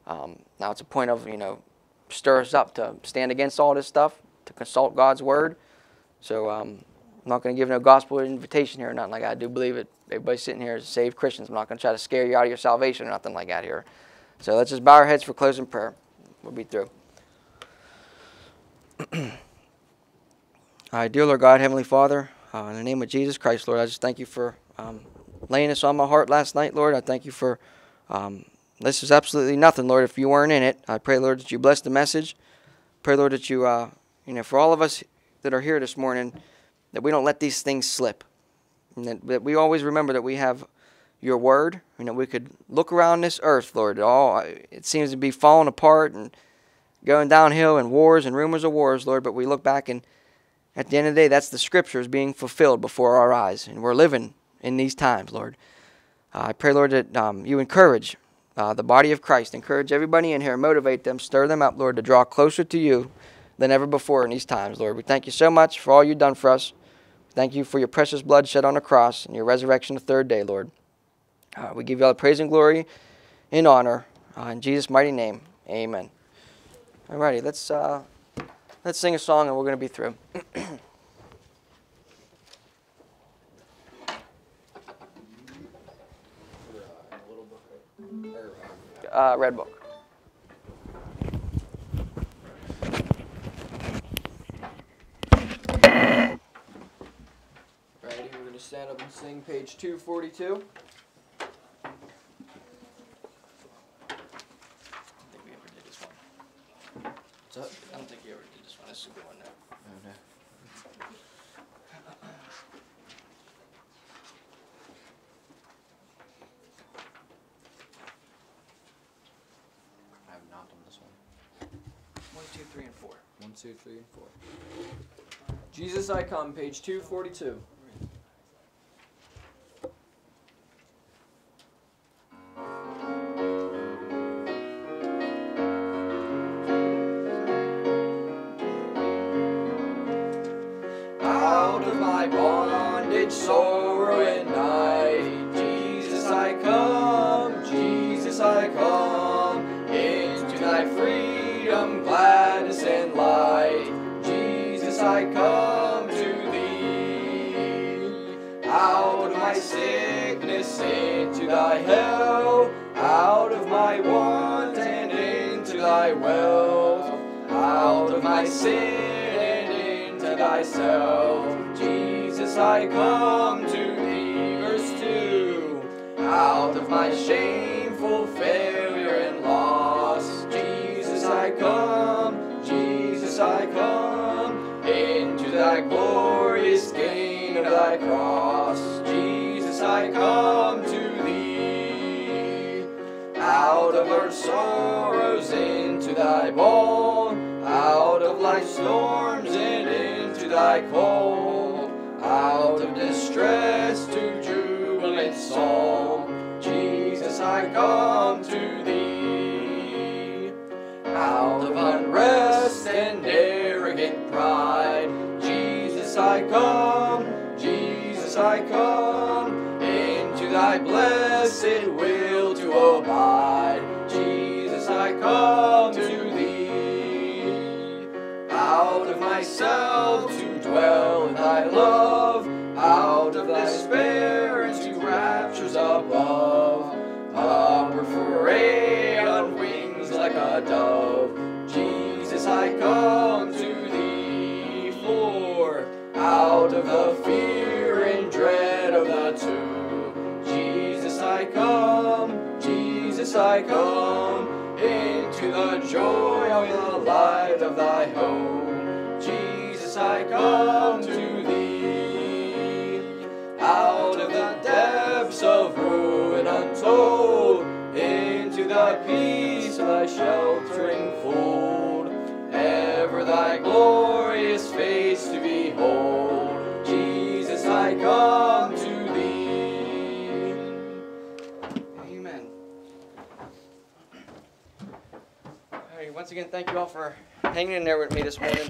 Um, now it's a point of, you know, stir us up to stand against all this stuff, to consult God's word. So um, I'm not going to give no gospel invitation here or nothing like that. I do believe it. Everybody sitting here is saved Christians. I'm not going to try to scare you out of your salvation or nothing like that here. So let's just bow our heads for closing prayer. We'll be through. Right, dear Lord God, Heavenly Father, uh, in the name of Jesus Christ, Lord, I just thank you for um, laying this on my heart last night, Lord. I thank you for um, this is absolutely nothing, Lord, if you weren't in it. I pray, Lord, that you bless the message. Pray, Lord, that you, uh, you know, for all of us that are here this morning, that we don't let these things slip. And that, that we always remember that we have your word. You know, we could look around this earth, Lord. All it seems to be falling apart and going downhill and wars and rumors of wars, Lord. But we look back and at the end of the day, that's the scriptures being fulfilled before our eyes. And we're living in these times, Lord. Uh, I pray, Lord, that um, you encourage uh, the body of Christ, encourage everybody in here, motivate them, stir them up, Lord, to draw closer to you than ever before in these times, Lord. We thank you so much for all you've done for us. Thank you for your precious blood shed on the cross and your resurrection the third day, Lord. Uh, we give you all the praise and glory and honor. Uh, in Jesus' mighty name, amen. All righty, let's. Let's sing a song and we're going to be through. uh, Red Book. Ready? We're gonna stand up and sing page 242. I don't think we ever did this one. What's up? I don't think you ever did this one. This is a good one now. Oh no. I have not done this one. One, two, three, and four. One, two, three, and four. Jesus I Come, page 242. Out of my bondage, sorrow, and night, Jesus I come, Jesus I come, into thy freedom, gladness, and light. Jesus I come sickness, into thy hell, out of my want, and into thy wealth, out of my sin, and into thyself. Jesus, I come to thee. Verse 2 Out of my shameful failure and loss. Jesus, I come. Jesus, I come into thy glorious gain of thy cross. I come to thee. Out of our sorrows into thy balm, out of life's storms and into thy calm, out of distress to jubilant psalm. Jesus, I come to thee. Out of unrest and arrogant pride, Jesus, I come. Jesus, I come thy blessed will to abide. Jesus, I come to thee. Out of myself to dwell in thy love, out of despair into raptures above. Upward foray on wings like a dove. Jesus, I come to thee. For out of the I come into the joy of the light of thy home. Jesus, I come to thee. Out of the depths of ruin untold, into the peace of thy sheltering fold, ever thy glorious face to behold. Jesus, I come once again, thank you all for hanging in there with me this morning.